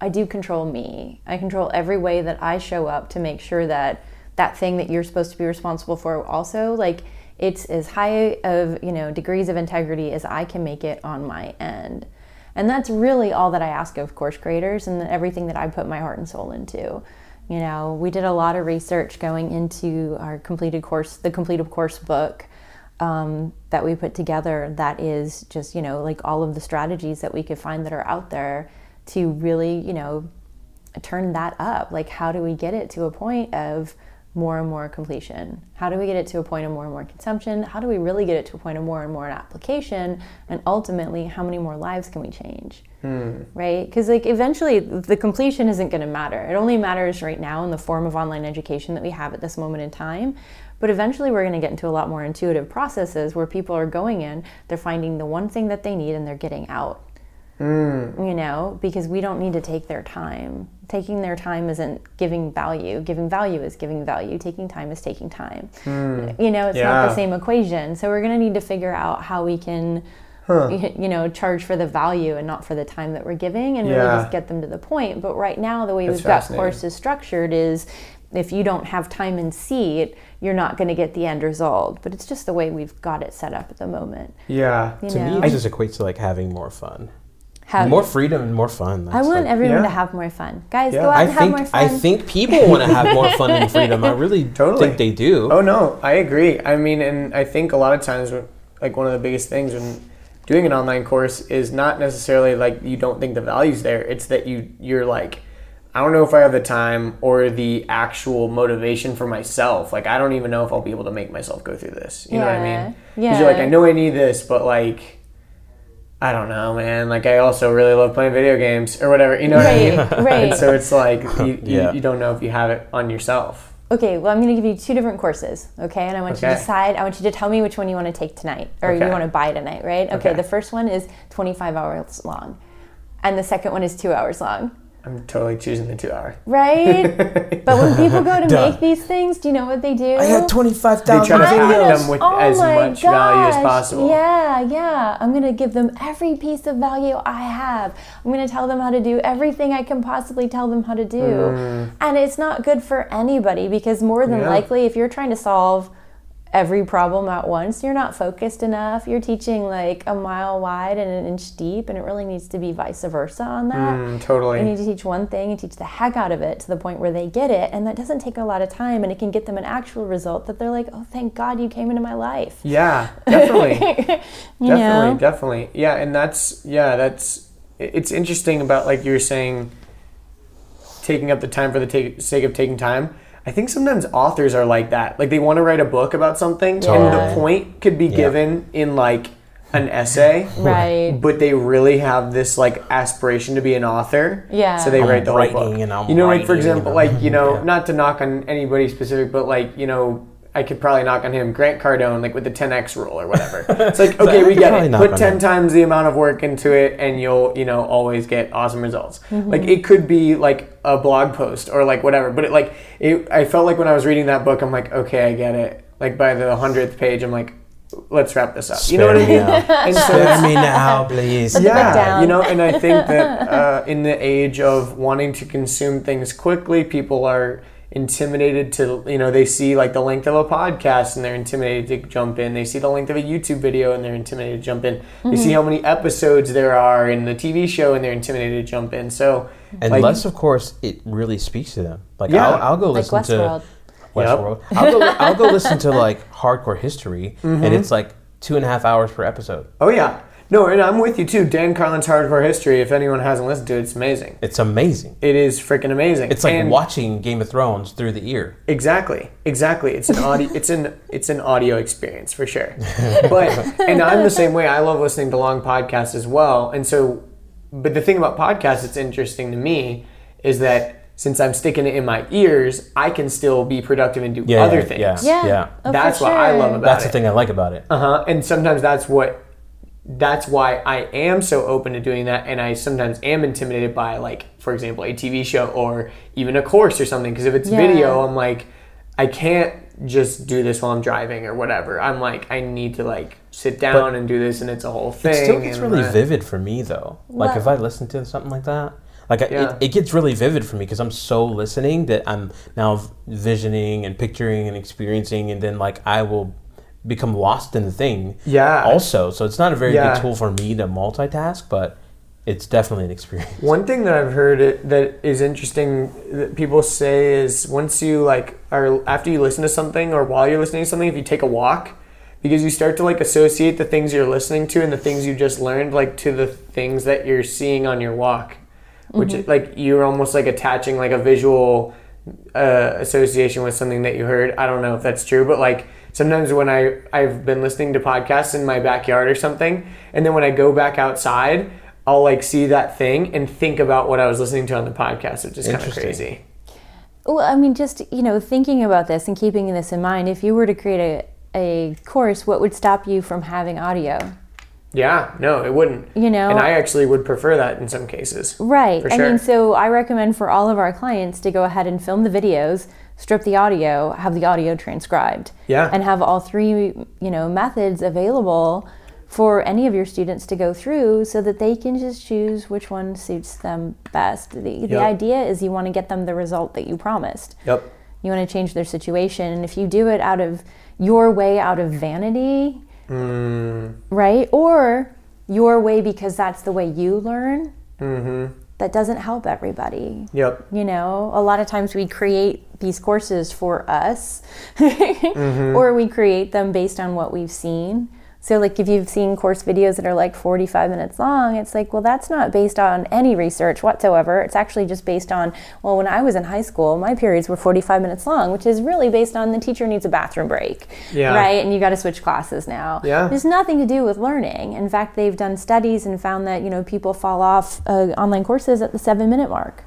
I do control me. I control every way that I show up to make sure that that thing that you're supposed to be responsible for also like it's as high of, you know, degrees of integrity as I can make it on my end. And that's really all that I ask of course creators and everything that I put my heart and soul into. You know, we did a lot of research going into our completed course, the completed course book um, that we put together. That is just, you know, like all of the strategies that we could find that are out there to really, you know, turn that up. Like, how do we get it to a point of more and more completion? How do we get it to a point of more and more consumption? How do we really get it to a point of more and more application? And ultimately, how many more lives can we change? Hmm. Right? Because, like, eventually the completion isn't going to matter. It only matters right now in the form of online education that we have at this moment in time. But eventually, we're going to get into a lot more intuitive processes where people are going in, they're finding the one thing that they need, and they're getting out. Mm. You know, because we don't need to take their time. Taking their time isn't giving value. Giving value is giving value. Taking time is taking time. Mm. You know, it's yeah. not the same equation. So we're going to need to figure out how we can, huh. you know, charge for the value and not for the time that we're giving and yeah. really just get them to the point. But right now, the way That's we've got courses structured is if you don't have time and seat, you're not going to get the end result. But it's just the way we've got it set up at the moment. Yeah. You to know? me, it just equates to like having more fun have more freedom and more fun. That's I want like, everyone yeah. to have more fun. Guys, yeah. go out I and think, have more fun. I think people want to have more fun and freedom. I really totally. think they do. Oh no, I agree. I mean, and I think a lot of times, like one of the biggest things when doing an online course is not necessarily like you don't think the value's there. It's that you you're like. I don't know if I have the time or the actual motivation for myself. Like, I don't even know if I'll be able to make myself go through this. You yeah. know what I mean? Yeah. Because you're like, I know I need this, but like, I don't know, man. Like I also really love playing video games or whatever. You know right, what I mean? Right. And so it's like you, yeah. you, you, don't know if you have it on yourself. Okay, well I'm going to give you two different courses, okay? And I want okay. you to decide. I want you to tell me which one you want to take tonight or okay. you want to buy tonight, right? Okay, okay. The first one is 25 hours long, and the second one is two hours long. I'm totally choosing the two hour. Right? but when people go to make these things, do you know what they do? I had 25,000 They try to pack them with oh as much gosh. value as possible. Yeah, yeah. I'm going to give them every piece of value I have. I'm going to tell them how to do everything I can possibly tell them how to do. Mm. And it's not good for anybody because more than yeah. likely, if you're trying to solve every problem at once. You're not focused enough. You're teaching like a mile wide and an inch deep, and it really needs to be vice versa on that. Mm, totally. You need to teach one thing and teach the heck out of it to the point where they get it, and that doesn't take a lot of time, and it can get them an actual result that they're like, "Oh, thank God you came into my life." Yeah, definitely. definitely, know? definitely. Yeah, and that's yeah, that's it's interesting about like you were saying taking up the time for the take, sake of taking time I think sometimes authors are like that. Like they want to write a book about something, totally. and the point could be yeah. given in like an essay, right? But they really have this like aspiration to be an author. Yeah. So they I'm write the whole book. you know, like for example, like you know, yeah. not to knock on anybody specific, but like you know, I could probably knock on him, Grant Cardone, like with the 10x rule or whatever. It's like, okay, we get it. Put 10 him. times the amount of work into it and you'll, you know, always get awesome results. Mm-hmm. Like it could be like a blog post or like whatever, but it like, it, I felt like when I was reading that book, I'm like, okay, I get it. Like by the 100th page, I'm like, let's wrap this up. Spare you know what I mean? and so Spare me now, please. Yeah, you know, and I think that uh, in the age of wanting to consume things quickly, people are intimidated to you know they see like the length of a podcast and they're intimidated to jump in they see the length of a youtube video and they're intimidated to jump in mm-hmm. they see mm-hmm. how many episodes there are in the tv show and they're intimidated to jump in so and like, of course it really speaks to them like yeah. I'll, I'll, go listen like to Westworld. Yep. I'll, go, I'll go listen to like hardcore history mm-hmm. and it's like two and a half hours per episode oh yeah no, and I'm with you too. Dan Carlin's Hardcore History. If anyone hasn't listened to it, it's amazing. It's amazing. It is freaking amazing. It's like and watching Game of Thrones through the ear. Exactly, exactly. It's an audio. it's an it's an audio experience for sure. But and I'm the same way. I love listening to long podcasts as well. And so, but the thing about podcasts that's interesting to me is that since I'm sticking it in my ears, I can still be productive and do yeah, other things. Yeah, yeah. yeah. Oh, that's what sure. I love about that's it. That's the thing I like about it. Uh huh. And sometimes that's what that's why I am so open to doing that. And I sometimes am intimidated by, like, for example, a TV show or even a course or something. Because if it's Yeah. video, I'm like, I can't just do this while I'm driving or whatever. I'm like, I need to, like, sit down and do this, and it's a whole thing. It still gets and really that- vivid for me though. Like Well- if I listen to something like that, like I Yeah. it, it gets really vivid for me because I'm so listening that I'm now visioning and picturing and experiencing, and then like I will become lost in the thing. Yeah. Also, so it's not a very Yeah. good tool for me to multitask, but it's definitely an experience. One thing that I've heard it, that is interesting that people say is once you like are after you listen to something or while you're listening to something, if you take a walk, because you start to like associate the things you're listening to and the things you just learned like to the things that you're seeing on your walk, which is like you're almost like attaching like a visual uh, association with something that you heard. I don't know if that's true, but like sometimes when I I've been listening to podcasts in my backyard or something, and then when I go back outside, I'll like see that thing and think about what I was listening to on the podcast, which is kind of crazy. Well, I mean, just you know, thinking about this and keeping this in mind, if you were to create a, a course, what would stop you from having audio? Yeah, no, it wouldn't. You know- and I actually would prefer that in some cases. Right. For I mean, so I recommend for all of our clients to go ahead and film the videos, strip the audio, have the audio transcribed. Yeah. And have all three, you know, methods available for any of your students to go through so that they can just choose which one suits them best. The, the idea is you want to get them the result that you promised. Yep. You want to change their situation. And if you do it out of your way, out of vanity, Mm, right? Or your way because that's the way you learn, mm-hmm. That doesn't help everybody. Yep. You know, a lot of times we create these courses for us, Mm-hmm. or we create them based on what we've seen. So, like, if you've seen course videos that are like 45 minutes long, it's like, well, that's not based on any research whatsoever. It's actually just based on, well, when I was in high school, my periods were 45 minutes long, which is really based on the teacher needs a bathroom break, Yeah. right? And you got to switch classes now. Yeah. There's nothing to do with learning. In fact, they've done studies and found that, you know, people fall off uh, online courses at the seven minute mark.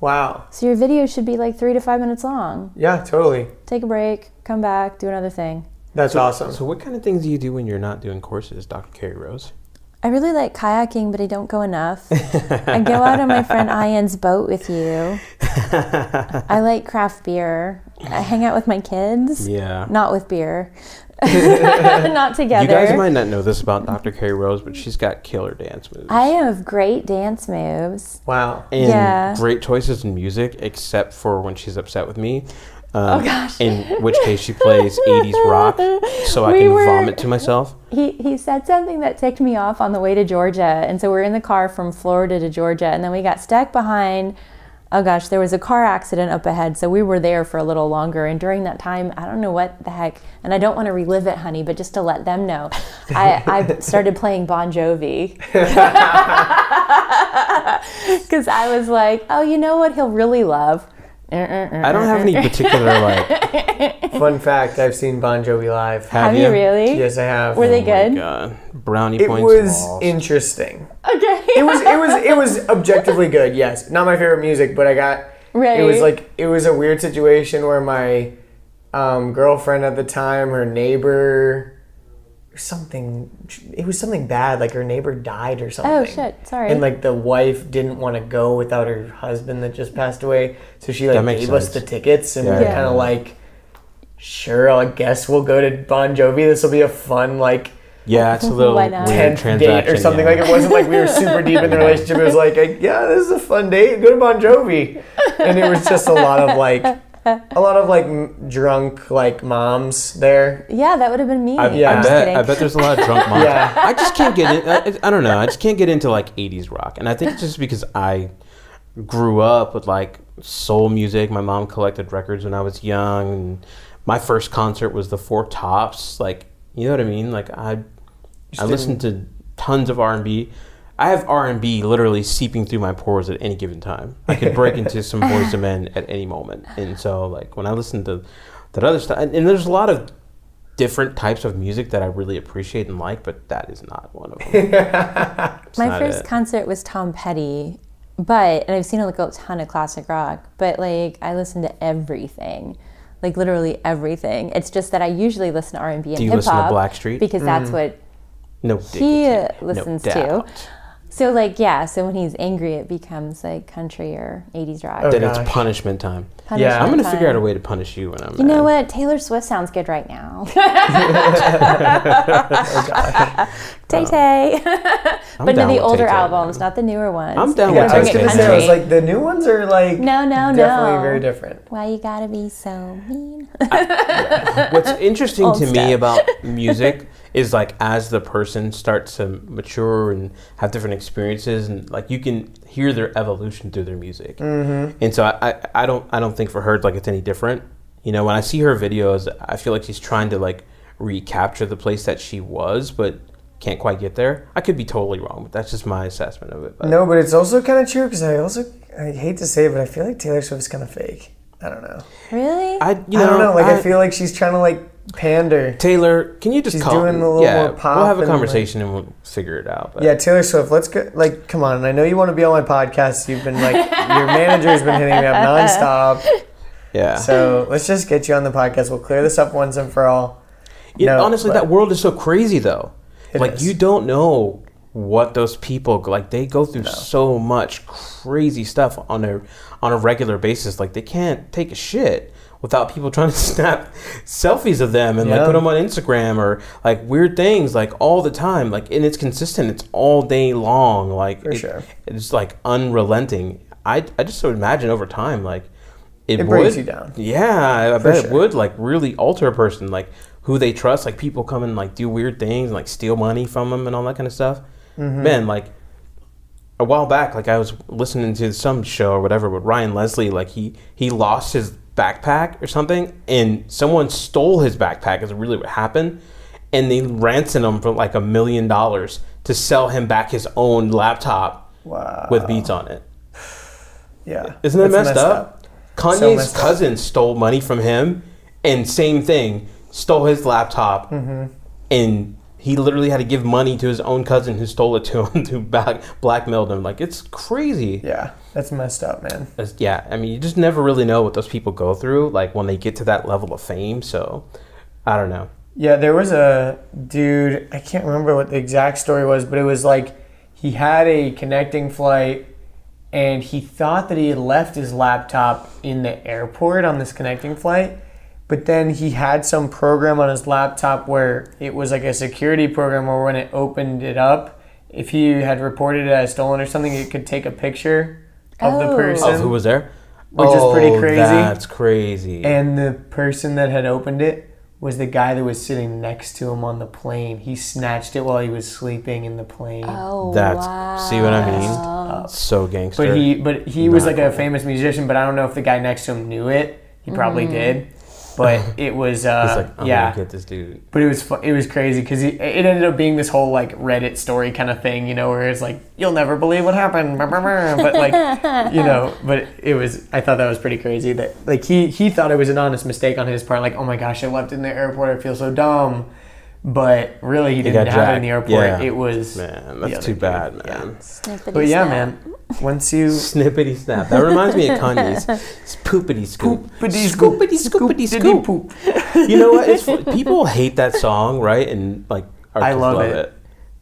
Wow. So your video should be like three to five minutes long. Yeah, totally. Take a break, come back, do another thing. That's awesome. So, what kind of things do you do when you're not doing courses, Dr. Carrie Rose? I really like kayaking, but I don't go enough. I go out on my friend Ian's boat with you. I like craft beer. I hang out with my kids. Yeah. Not with beer. not together. You guys might not know this about Dr. Carrie Rose, but she's got killer dance moves. I have great dance moves. wow. and Yeah. great choices in music, except for when she's upset with me. Um, Oh, gosh. In which case she plays 80s rock, so I We can were- vomit to myself. He, he said something that ticked me off on the way to Georgia. And so we're in the car from Florida to Georgia. And then we got stuck behind, oh gosh, there was a car accident up ahead. So we were there for a little longer. And during that time, I don't know what the heck, and I don't want to relive it, honey, but just to let them know, I, I started playing Bon Jovi. Because I was like, oh, you know what he'll really love? Uh, uh, uh, I don't have any particular like. Fun fact: I've seen Bon Jovi live. Have ya? you really? Yes, I have. Were they Oh good? my God. Brownie It points. was lost. interesting. Okay. It was. It was. It was objectively good. Yes, not my favorite music, but I got. Right. It was like it was a weird situation where my um, girlfriend at the time, her neighbor, something. It was something bad. Like her neighbor died or something. Oh, shit. Sorry. And like the wife didn't want to go without her husband that just passed away, so she like That makes gave us the tickets, and we Yeah. were Yeah. kind of like, sure, I guess we'll go to Bon Jovi. This will be a fun like Yeah, it's a little Why not? weird tenth date or something. yeah. Like it wasn't like we were super deep in the relationship. It was like, yeah, this is a fun date. Go to Bon Jovi, and it was just a lot of like, a lot of like m- drunk like moms there. yeah, that would have been me. I, Yeah. I bet. kidding. I bet there's a lot of drunk moms. Yeah. I just can't get in. I, I don't know. I just can't get into like 80s rock, and I think it's just because I grew up with like soul music. My mom collected records when I was young, and my first concert was the Four Tops. Like, you know what I mean? Like I, I listened to tons of R and B. I have R and B literally seeping through my pores at any given time. I could break into some Boyz II Men at any moment, and so like when I listen to that other stuff, and, and there's a lot of different types of music that I really appreciate and like, but that is not one of them. My first it. concert was Tom Petty, but and I've seen like a ton of classic rock, but like I listen to everything, like literally everything. It's just that I usually listen to R and B and Do you hip listen to hop Blackstreet? because that's mm. what No he diggity, no listens to. Doubt. So like yeah, so when he's angry, it becomes like country or '80s rock. Oh, Then gosh. it's punishment time. Punishment I'm gonna time. figure out a way to punish you when I'm. You know what? Taylor Swift sounds good right now. Tay oh, Tay. but down no, the older Tay-Tay, albums, man. not the newer ones. I'm down We're with gonna I was bring it gonna say, I was country. like, the new ones are like no, no, definitely no. Definitely very different. Why you gotta be so mean? What's interesting Old to me about music is like as the person starts to mature and have different experiences, and like you can hear their evolution through their music. Mm-hmm. And so I, I, I don't I don't think for her like it's any different. You know, when I see her videos, I feel like she's trying to like recapture the place that she was, but can't quite get there. I could be totally wrong, but that's just my assessment of it. But No, but it's also kind of true because I also I hate to say it, but I feel like Taylor Swift's kind of fake. I don't know. really? I, you know, I don't know. Like I, I- feel like she's trying to like pander. Taylor, can you just She's call? doing a little yeah, more pop we'll have a and, like- conversation and we'll figure it out. But Yeah, Taylor Swift. Let's go. Like, come on. I know you want to be on my podcast. You've been like your manager's been hitting me up nonstop. yeah. So let's just get you on the podcast. We'll clear this up once and for all. Yeah, No, honestly, that world is so crazy, though. Like is. you don't know what those people like. They go through so much crazy stuff on a on a regular basis. Like they can't take a shit without people trying to snap selfies of them and like put them on Instagram or like weird things like all the time. Like and it's consistent. It's all day long. Like For it- sure. it's like unrelenting. I I just would imagine over time like. It, It brings would- you down. Yeah, I bet sure. it would like really alter a person, like who they trust. Like people come and like do weird things, and, like steal money from them and all that kind of stuff. Mm-hmm. Man, like a while back, like I was listening to some show or whatever with Ryan Leslie. Like he he lost his backpack or something, and someone stole his backpack. Is really what happened, and they ransomed him for like a million dollars to sell him back his own laptop Wow. with beats on it. Yeah. Isn't that That's messed, up? Kanye's messed up. cousin stole money from him, and same thing, stole his laptop, Mm-hmm. and he literally had to give money to his own cousin who stole it to him to back blackmailed him. Like it's crazy. Yeah. That's messed up, man. Yeah, I mean, you just never really know what those people go through, like when they get to that level of fame. So, I don't know. Yeah, there was a dude, I can't remember what the exact story was, but it was like he had a connecting flight and he thought that he had left his laptop in the airport on this connecting flight. But then he had some program on his laptop where it was like a security program where when it opened it up, if he had reported it as stolen or something, it could take a picture of the Oh. person. Oh, who was there? Which is pretty Oh, crazy. That's crazy. And the person that had opened it was the guy that was sitting next to him on the plane. He snatched it while he was sleeping in the plane. oh, that's wow. see what I mean? So gangster. But he but he was Not like a famous musician, but I don't know if the guy next to him knew it. He probably mm-hmm. did. But it was uh like, I'm yeah. gonna get this dude. But it was it was crazy because it ended up being this whole like Reddit story kind of thing, you know, where it's like you'll never believe what happened, but like you know, but it was I thought that was pretty crazy that like he he thought it was an honest mistake on his part, like oh my gosh, I left it in the airport, I feel so dumb, but really he didn't got have it in the airport. Yeah. It was Man, that's other too dude. bad, Yeah. man. Snippety But yeah, snap. man, once you snippity snap, That reminds me of Kanye's poopity scoop. Poopity Scoopity scoopity scoop-diddy scoop. poop. You know what? It's fu- people hate that song, right? And like I artists love it.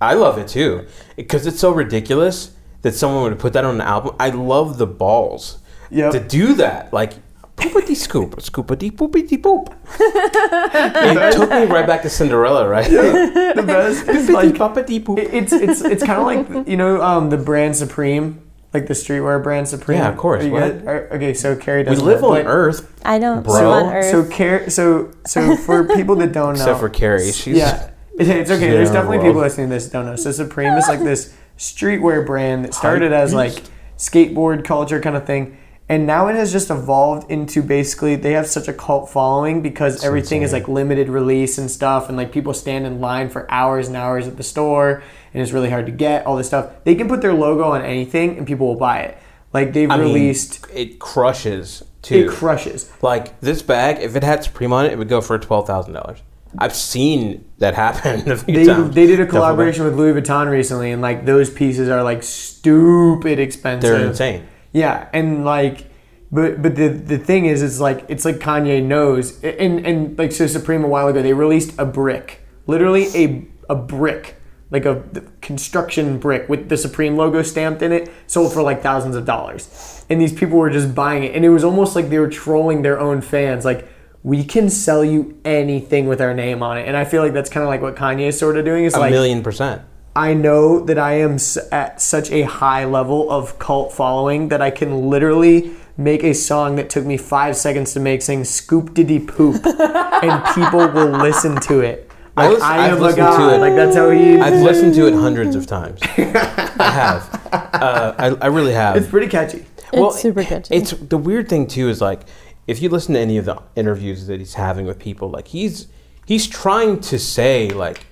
I love it too because it's so ridiculous that someone would put that on an album. I love the balls Yep. to do that. Like poopity scoop, scoopity poopity poop. it took me right back to Cinderella, right? the best is Poopity like poopity poop. It's it's it's kind of like you know um, the brand Supreme, like the streetwear brand Supreme. Yeah, of course, Are what? guys- okay, so Carrie doesn't We live on Earth, I don't Bro. live on Earth. So Car- so so for people that don't know, except for Carrie. She's yeah, it- it's okay. There's definitely bro. people listening to this that don't know. So Supreme is like this streetwear brand that started as like skateboard culture kind of thing. And now it has just evolved into basically they have such a cult following because everything is like limited release and stuff and like people stand in line for hours and hours at the store and it's really hard to get all this stuff. They can put their logo on anything and people will buy it. Like they've I mean, released it crushes too. it crushes. Like this bag, if it had Supreme on it, it would go for twelve thousand dollars. I've seen that happen a few They, times. they did a collaboration with Louis Vuitton recently, and like those pieces are like stupid expensive. They're insane. Yeah, and like, but but the the thing is, it's like it's like Kanye knows, and and like so Supreme a while ago they released a brick, literally a a brick like a construction brick with the Supreme logo stamped in it, sold for like thousands of dollars. And these people were just buying it. And it was almost like they were trolling their own fans. Like, we can sell you anything with our name on it. And I feel like that's kind of like what Kanye is sort of doing. Is A like, million percent. I know that I am at such a high level of cult following that I can literally make a song that took me five seconds to make saying scoop diddy poop and people will listen to it. I Like, lis- I I've am a listened to it. Like that's how he I've listened to it hundreds of times. I have. Uh, I, I really have. It's pretty catchy. It's super catchy. It's the weird thing too is like if you listen to any of the interviews that he's having with people, like he's he's trying to say like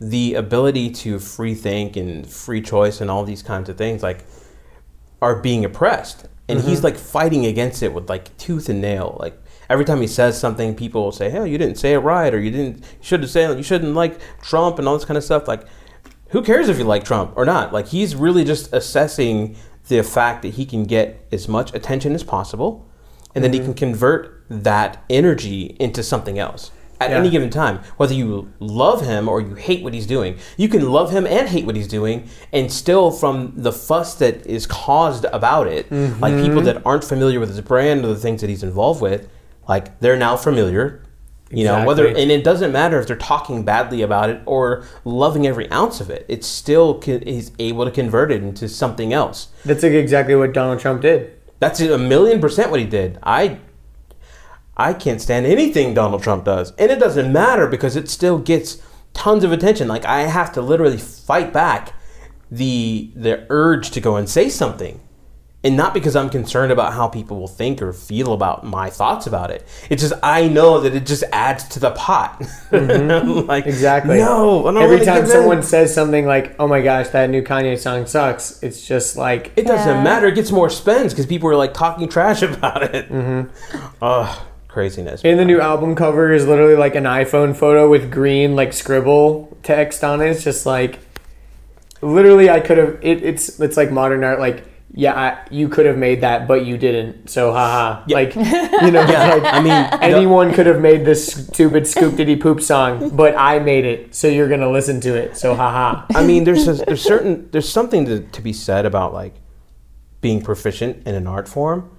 the ability to free think and free choice and all these kinds of things like are being oppressed, and he's mm-hmm. like fighting against it with like tooth and nail. Like every time he says something, people will say, "Hey, you didn't say it right," or "You didn't you should have said you shouldn't like Trump" and all this kind of stuff. Like who cares if you like Trump or not? Like he's really just assessing the fact that he can get as much attention as possible, and then he mm-hmm. can convert that energy into something else at Yeah. any given time. Whether you love him or you hate what he's doing, you can love him and hate what he's doing, and still from the fuss that is caused about it, like people mm-hmm. that aren't familiar with his brand or the things that he's involved with, like they're now familiar. You know, whether and it doesn't matter if they're talking badly about it or loving every ounce of it. It's still he's able to convert it into something else. That's exactly what Donald Trump did. That's a million percent what he did. I I can't stand anything Donald Trump does, and it doesn't matter because it still gets tons of attention. Like I have to literally fight back the the urge to go and say something. And not because I'm concerned about how people will think or feel about my thoughts about it. It's just I know that it just adds to the pot. like Exactly. No, I don't Every wanna time someone in. says something like, "Oh my gosh, that new Kanye song sucks," it's just like It doesn't Yeah. matter. It gets more spends because people are like talking trash about it. Mm-hmm. Ugh, craziness. In the new album cover is literally like an iPhone photo with green like scribble text on it. It's just like literally I could have it, it's it's like modern art like yeah, I, you could have made that, but you didn't. So, haha. Like, you know, Yeah, like, I mean, anyone could have made this stupid Scoop Diddy Poop song, but I made it, so you're gonna listen to it. So, haha. I mean, there's a, there's certain there's something to, to be said about like being proficient in an art form,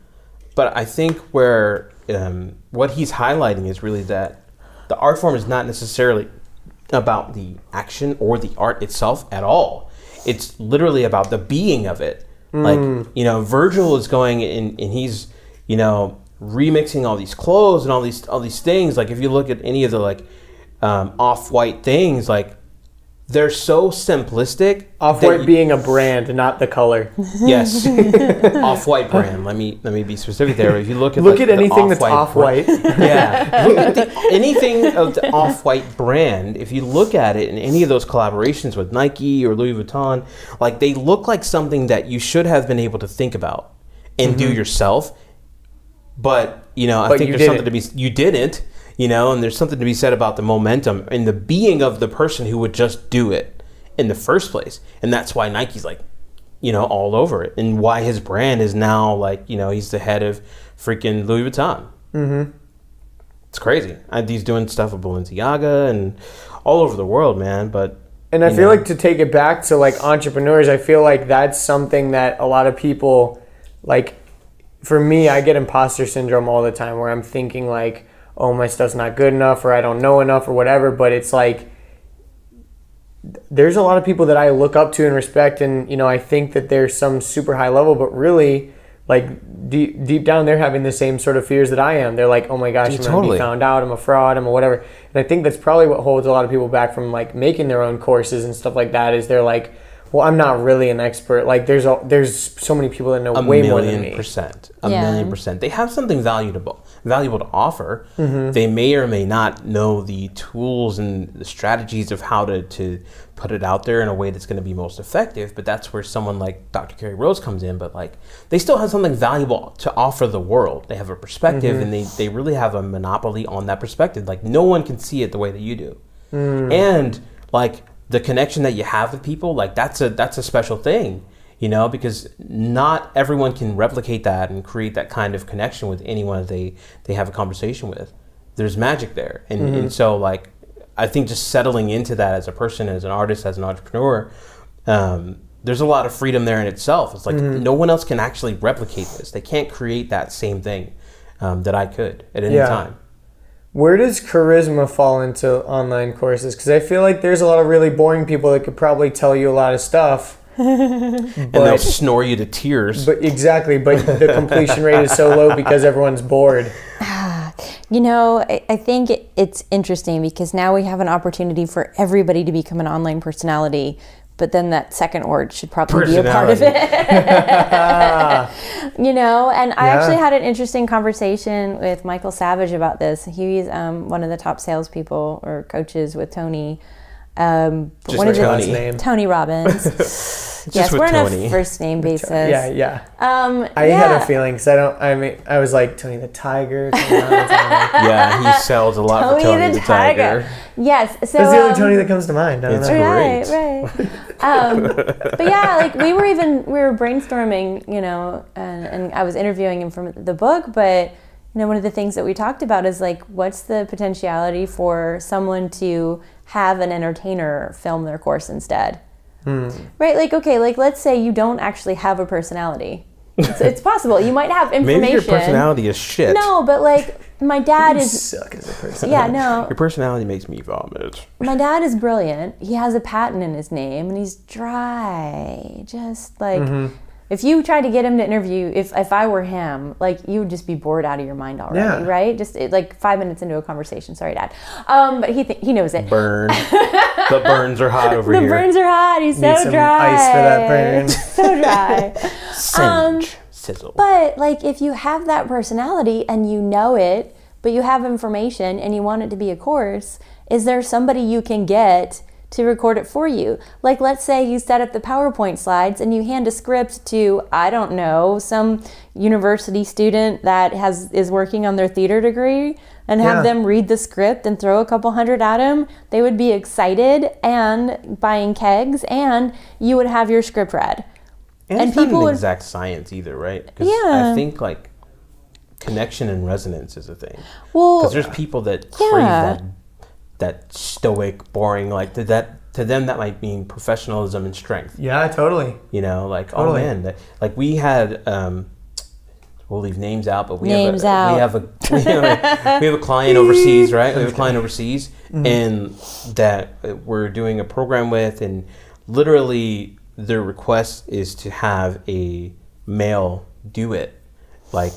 but I think where um, what he's highlighting is really that the art form is not necessarily about the action or the art itself at all. It's literally about the being of it. Like you know, Virgil is going and, and he's you know remixing all these clothes and all these all these things. Like if you look at any of the like um, off white things, like they're so simplistic. Off white you- being a brand, not the color. yes, off white brand. Let me let me be specific there. If you look at Look like, at anything that's off Off-White yeah, look at the, anything of the off white brand. If you look at it in any of those collaborations with Nike or Louis Vuitton, like they look like something that you should have been able to think about and do yourself. But you know, I Mm-hmm. But think there's something to be you didn't. You know, and there's something to be said about the momentum and the being of the person who would just do it in the first place, and that's why Nike's like, you know, all over it, and why his brand is now like, you know, he's the head of freaking Louis Vuitton. Mm-hmm. It's crazy. And he's doing stuff with Balenciaga and all over the world, man. But And I feel know, like to take it back to like entrepreneurs, I feel like that's something that a lot of people like for me, I get imposter syndrome all the time where I'm thinking like, oh, my stuff's not good enough or I don't know enough or whatever, but it's like there's a lot of people that I look up to and respect and you know, I think that they're some super high level, but really like deep, deep down they're having the same sort of fears that I am. They're like, "Oh my gosh, I'm going to be found out, I'm a fraud, I'm a whatever." And I think that's probably what holds a lot of people back from like making their own courses and stuff like that is they're like, "Well, I'm not really an expert." Like there's a, there's so many people that know a way more than me. percent, a Yeah. million percent. They have something valuable, valuable to offer. Mm-hmm. They may or may not know the tools and the strategies of how to, to put it out there in a way that's going to be most effective. But that's where someone like Dr. Carrie Rose comes in. But like, they still have something valuable to offer the world. They have a perspective, Mm-hmm. and they they really have a monopoly on that perspective. Like no one can see it the way that you do, Mm. and like the connection that you have with people, like that's a that's a special thing you know because not everyone can replicate that and create that kind of connection with anyone that they they have a conversation with there's magic there and, and so like I think just settling into that as a person, as an artist, as an entrepreneur, um, there's a lot of freedom there in itself. It's like no one else can actually replicate this. They can't create that same thing um, that I could at any Yeah. time. Where does charisma fall into online courses? Because I feel like there's a lot of really boring people that could probably tell you a lot of stuff. And they'll but, snore you to tears. but exactly, but the completion rate is so low because everyone's bored. You know, I, I think it's interesting because now we have an opportunity for everybody to become an online personality. But then that second word should probably be a part of it. you know, and I actually had an interesting conversation with Michael Savage about this. He's um, one of the top salespeople or coaches with Tony. Um, but Just one of with the Tony. Tony Robbins. yes, we're on a first name basis. Yeah, yeah. Um, I yeah. had a feeling because I don't. I mean, I was like Tony the Tiger. Tony Robbins, I'm yeah, he sells a lot Tony, for Tony the, tiger. Yes. So That's the only um, Tony that comes to mind. I don't It's know. great. Right, right. Um, but yeah, like we were even we were brainstorming, you know, and, and I was interviewing him from the book. But you know, one of the things that we talked about is like, what's the potentiality for someone to have an entertainer film their course instead? Right? Like, okay, like let's say you don't actually have a personality. It's, it's possible you might have information. Maybe your personality is shit. No, but like my dad You is. suck as a person. Yeah, no. Your personality makes me vomit. My dad is brilliant. He has a patent in his name and he's dry. Just like Mm-hmm. If you tried to get him to interview, if if I were him, like you would just be bored out of your mind already, Yeah. right? Just it, like five minutes into a conversation. Sorry, dad. Um, but he th- he knows it. Burn. the burns are hot over the here. burns are hot. He's Need so dry. ice for that burn. so dry. Singe. Sizzle. But like if you have that personality and you know it, but you have information and you want it to be a course, is there somebody you can get to record it for you? Like let's say you set up the PowerPoint slides and you hand a script to I don't know, some university student that has is working on their theater degree and have Yeah. them read the script and throw a couple hundred at them, they would be excited and buying kegs and you would have your script read. And, And it's not people an would- exact science either, right? Yeah. I think like connection and resonance is a thing. Well, Because there's people that crave Yeah. that that stoic, boring, like to that to them that might mean professionalism and strength. Yeah, totally. You know, like Totally. oh man, that, like we had. um We'll leave names out, but we Names have a, out. we have a we have a, we have a client overseas, right? We have a client overseas, and that uh, we're doing a program with, and literally their request is to have a male do it, like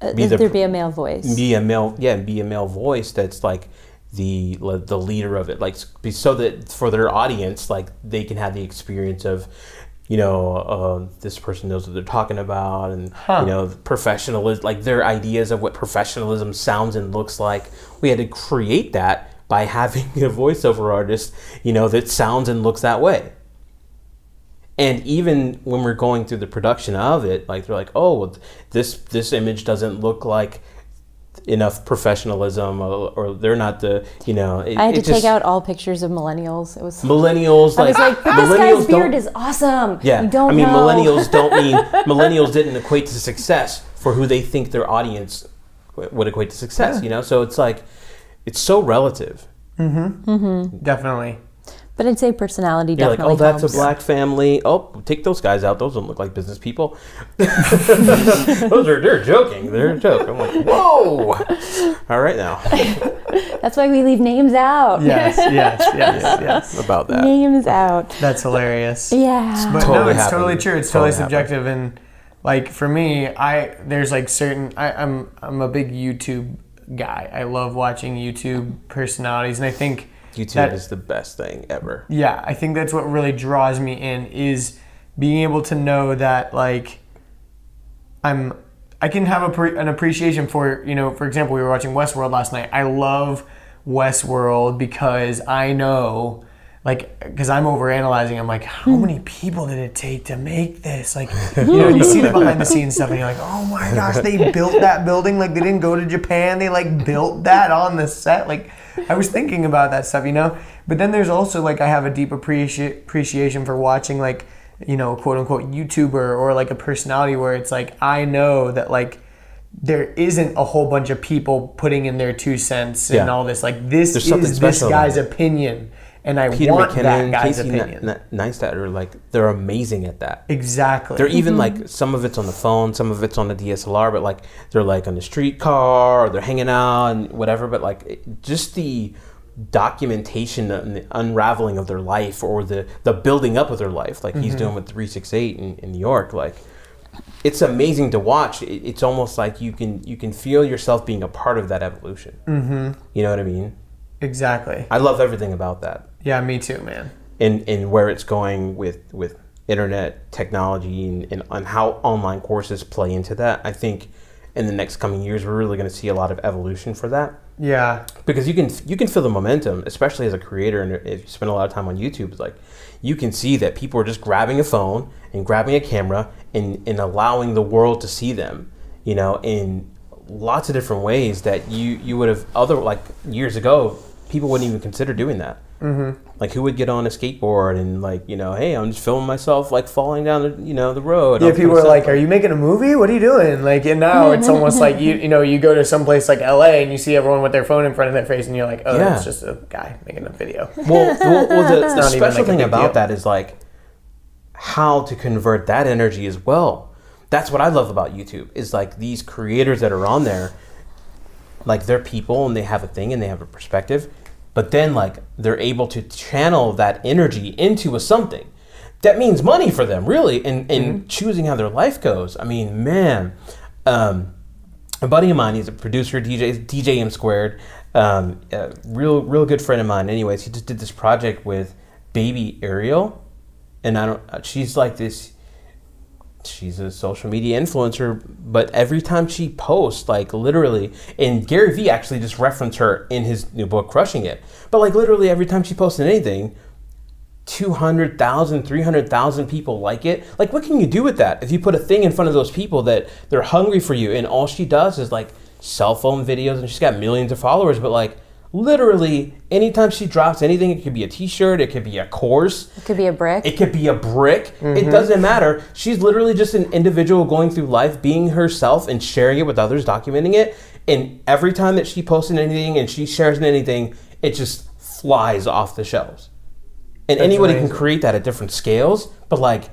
uh, be the there be a male voice. be a male yeah be a male voice that's like the the leader of it like so that for their audience like they can have the experience of you know uh, this person knows what they're talking about and you know professionalism like their ideas of what professionalism sounds and looks like. We had to create that by having a voiceover artist you know that sounds and looks that way. And even when we're going through the production of it like they're like oh well, this this image doesn't look like enough professionalism or, or they're not the you know it, I had to it just- take out all pictures of millennials. It was. millennials I like, was like, but this guy's beard is awesome. yeah you don't i mean know. millennials don't mean millennials didn't equate to success for who they think their audience would equate to success you know so it's like it's so relative mm-hmm. Mm-hmm. Definitely. But I'd say personality You're like, definitely. oh, that's a black family. Oh, take those guys out. Those don't look like business people. those are they're joking. They're a joke. I'm like, whoa. All right now That's why we leave names out. Yes, yes, yes, yes. about that. names out. That's hilarious. Yeah. But no, Totally it's totally true. It's Totally totally, subjective, and like for me, I there's like certain. I, I'm I'm a big YouTube guy. I love watching YouTube personalities, and I think YouTube that- is the best thing ever. yeah, I think that's what really draws me in is being able to know that like I'm I can have a pre- an appreciation for you know for example we were watching Westworld last night. I love Westworld because I know like because I'm over analyzing. I'm like how many people did it take to make this? Like you know you see the behind the scenes stuff and you're like oh my gosh they built that building like they didn't go to Japan they like built that on the set like I was thinking about that stuff you know but then there's also like I have a deep appreci- appreciation for watching like you know quote unquote YouTuber or like a personality where it's like I know that like there isn't a whole bunch of people putting in their two cents and Yeah. all this. Like this There's is this guy's opinion, and I Peter want that McKinnon, guy's Casey opinion. N- Neistat are like they're amazing at that. exactly. They're even like some of it's on the phone, some of it's on the DSLR, but like they're like on the streetcar or they're hanging out and whatever. But like it- just the documentation and the unraveling of their life or the the building up of their life, like he's doing with three six eight in, in New York, like it's amazing to watch. It, it's almost like you can you can feel yourself being a part of that evolution. Mm-hmm. You know what I mean? exactly. I love everything about that Yeah, me too, man. and, and where it's going with with internet technology and, and on how online courses play into that. I think in the next coming years we're really going to see a lot of evolution for that Yeah, because you can you can feel the momentum, especially as a creator, and if you spend a lot of time on YouTube, it's like you can see that people are just grabbing a phone and grabbing a camera and, and allowing the world to see them, you know, in lots of different ways that you you would have other like years ago people wouldn't even consider doing that. Mm-hmm. Like who would get on a skateboard and like you know, hey, I'm just filming myself like falling down the you know the road. yeah. all that People are stuff. like, "Are you making a movie? What are you doing?" Like, and now it's almost like you you know you go to some place like L.A. and you see everyone with their phone in front of their face, and you're like, "Oh, Yeah. that's just a guy making a video." well, well, well the, the not even, special like, thing about deal. that is like how to convert that energy as well. That's what I love about YouTube is like these creators that are on there, like they're people and they have a thing and they have a perspective, but then like they're able to channel that energy into a something that means money for them, really, and in, Mm-hmm. choosing how their life goes. I mean, man. Um, a buddy of mine, he's a producer, DJ, DJ M Squared, um, a real, real good friend of mine. Anyways, he just did this project with Baby Ariel, and I don't. uh, She's like this. She's a social media influencer, but every time she posts, like literally, and Gary Vee actually just referenced her in his new book, Crushing It. But like literally, every time she posted anything, 200,000, 300,000 people like it. Like, what can you do with that? If you put a thing in front of those people that they're hungry for you, and all she does is like cell phone videos, and she's got millions of followers, but like, literally, anytime she drops anything, it could be a t shirt, it could be a course, It could be a brick. it could be a brick. It mm-hmm. doesn't matter. She's literally just an individual going through life, being herself and sharing it with others, documenting it. And every time that she posts anything and she shares anything, it just flies off the shelves. And anybody can create that at different scales, but like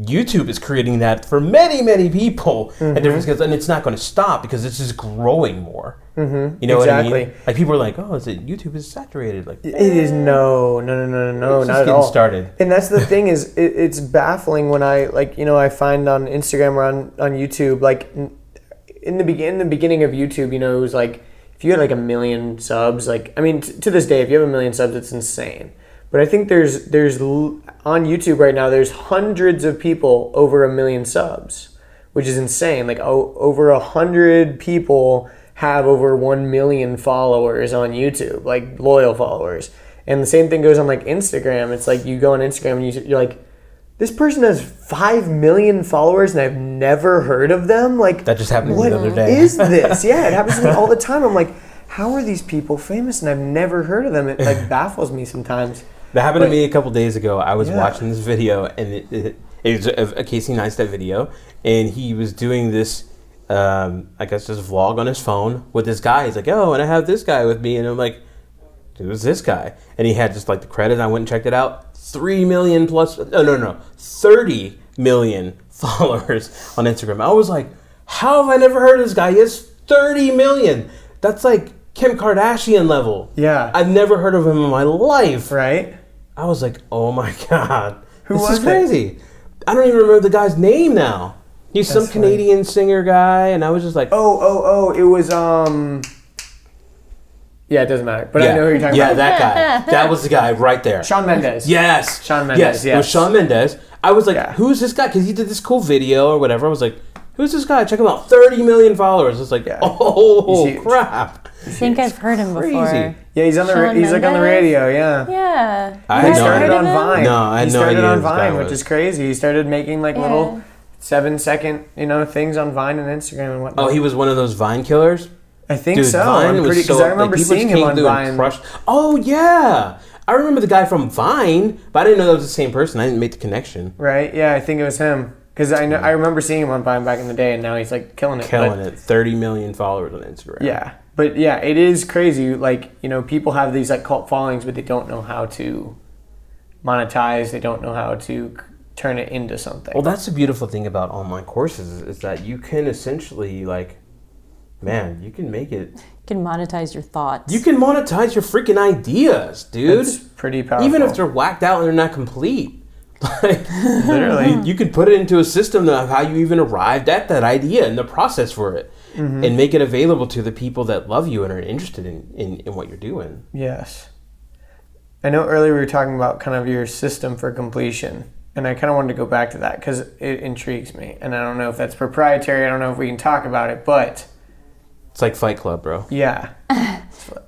YouTube is creating that for many, many people at different scales, and it's not going to stop because it's just growing more. Mm-hmm. You know what I Exactly. mean? Like people are like, "Oh, is it YouTube is saturated?" Like, It is no, no, no, no, no, no, It's not just at getting all. started. And that's the thing is, it, it's baffling when I like, you know, I find on Instagram or on on YouTube, like in the begin, in the beginning of YouTube, you know, it was like if you had like a million subs, like I mean, t- to this day, if you have a million subs, it's insane. But I think there's there's on YouTube right now, there's hundreds of people over a million subs, which is insane. Like o- over a hundred people have over 1 million followers on YouTube, like loyal followers. And the same thing goes on like Instagram. It's like you go on Instagram and you, you're like, this person has 5 million followers and I've never heard of them. Like, That just happened the other day. is this? Yeah, it happens to me all the time. I'm like, how are these people famous and I've never heard of them? It like baffles me sometimes. That happened to me a couple days ago. I was Yeah. watching this video, and it, it, it was a, a Casey Neistat video, and he was doing this, um, I guess, this vlog on his phone with this guy. He's like, "Oh, and I have this guy with me," and I'm like, "Who's this guy?" And he had just like the credit. I went and checked it out. Three million plus. No, no, no, thirty million followers on Instagram. I was like, "How have I never heard of this guy?" He has thirty million. That's like Kim Kardashian level. Yeah. I've never heard of him in my life. Right? I was like, oh my god, Who this was is it? crazy. I don't even remember the guy's name now. He's some That's funny. Canadian singer guy, and I was just like, Oh, oh, oh, it was, um, yeah, it doesn't matter. But yeah, I know who you're talking yeah, about. Yeah, that guy. That was the guy right there. Shawn Mendes. Yes, Shawn Mendes, Yes, it was yes. Shawn Mendes. I was like, Yeah. who's this guy? Because he did this cool video or whatever. I was like, who's this guy? Check him out. Thirty million followers. It's like, Yeah. oh He's huge. crap. I think I've heard him Crazy. before. Yeah, he's on the, ra- Shawn he's like on the Mendes? radio, yeah. Yeah. I You had He no started idea. on? Vine. No, I had he no started idea on who this guy Vine, which was. is crazy. He started making like Yeah. little seven second, you know, things on Vine and Instagram and whatnot. Oh, he was one of those Vine killers. I think Dude, so. Vine I'm was pretty because so- I remember like, people seeing him came on through and Vine. crushed- Oh yeah, I remember the guy from Vine, but I didn't know that was the same person. I didn't make the connection. Right? Yeah, I think it was him. Because I know I remember seeing him on Vine back in the day, and now he's like killing it. Killing but- it. 30 million followers on Instagram. Yeah, but yeah, it is crazy. Like you know, people have these like cult followings, but they don't know how to monetize. They don't know how to turn it into something. Well, that's the beautiful thing about online courses is, is that you can essentially like, man, you can make it. You can monetize your thoughts. You can monetize your freaking ideas, dude. it's pretty powerful. Even if they're whacked out and they're not complete. Like, literally, you could put it into a system of how you even arrived at that idea and the process for it, Mm-hmm. and make it available to the people that love you and are interested in, in, in what you're doing. yes. I know earlier we were talking about kind of your system for completion, and I kind of wanted to go back to that because it intrigues me, and I don't know if that's proprietary. I don't know if we can talk about it, but It's like Fight Club, bro. yeah.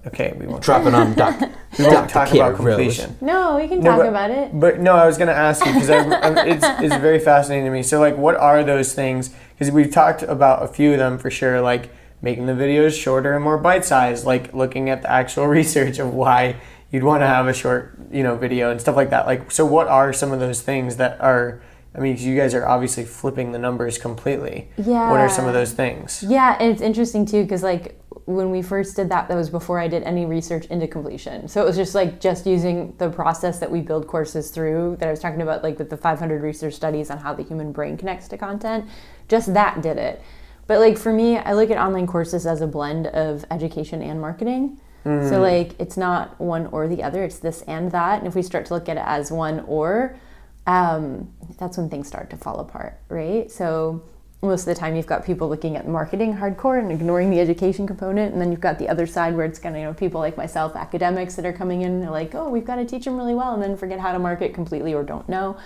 okay, we won't. Dropping on Doc. We won't Dr. talk Kid about Rose. completion. no, we can No, talk but- about it. But no, I was going to ask you because it's, it's very fascinating to me. So, like, what are those things? Because we've talked about a few of them for sure, like making the videos shorter and more bite sized, like looking at the actual research of why you'd want to have a short, you know, video and stuff like that. Like, so what are some of those things that are? I mean, you guys are obviously flipping the numbers completely. Yeah. What are some of those things? Yeah, and it's interesting too because like when we first did that, that was before I did any research into completion. So it was just like just using the process that we build courses through that I was talking about, like with the 500 research studies on how the human brain connects to content. Just that did it. But like for me, I look at online courses as a blend of education and marketing. So like it's not one or the other; it's this and that. And if we start to look at it as one or, um, that's when things start to fall apart, right? So most of the time you've got people looking at marketing hardcore and ignoring the education component and then you've got the other side where it's kind of you know people like myself academics that are coming in and they're like oh we've got to teach them really well and then forget how to market completely or don't know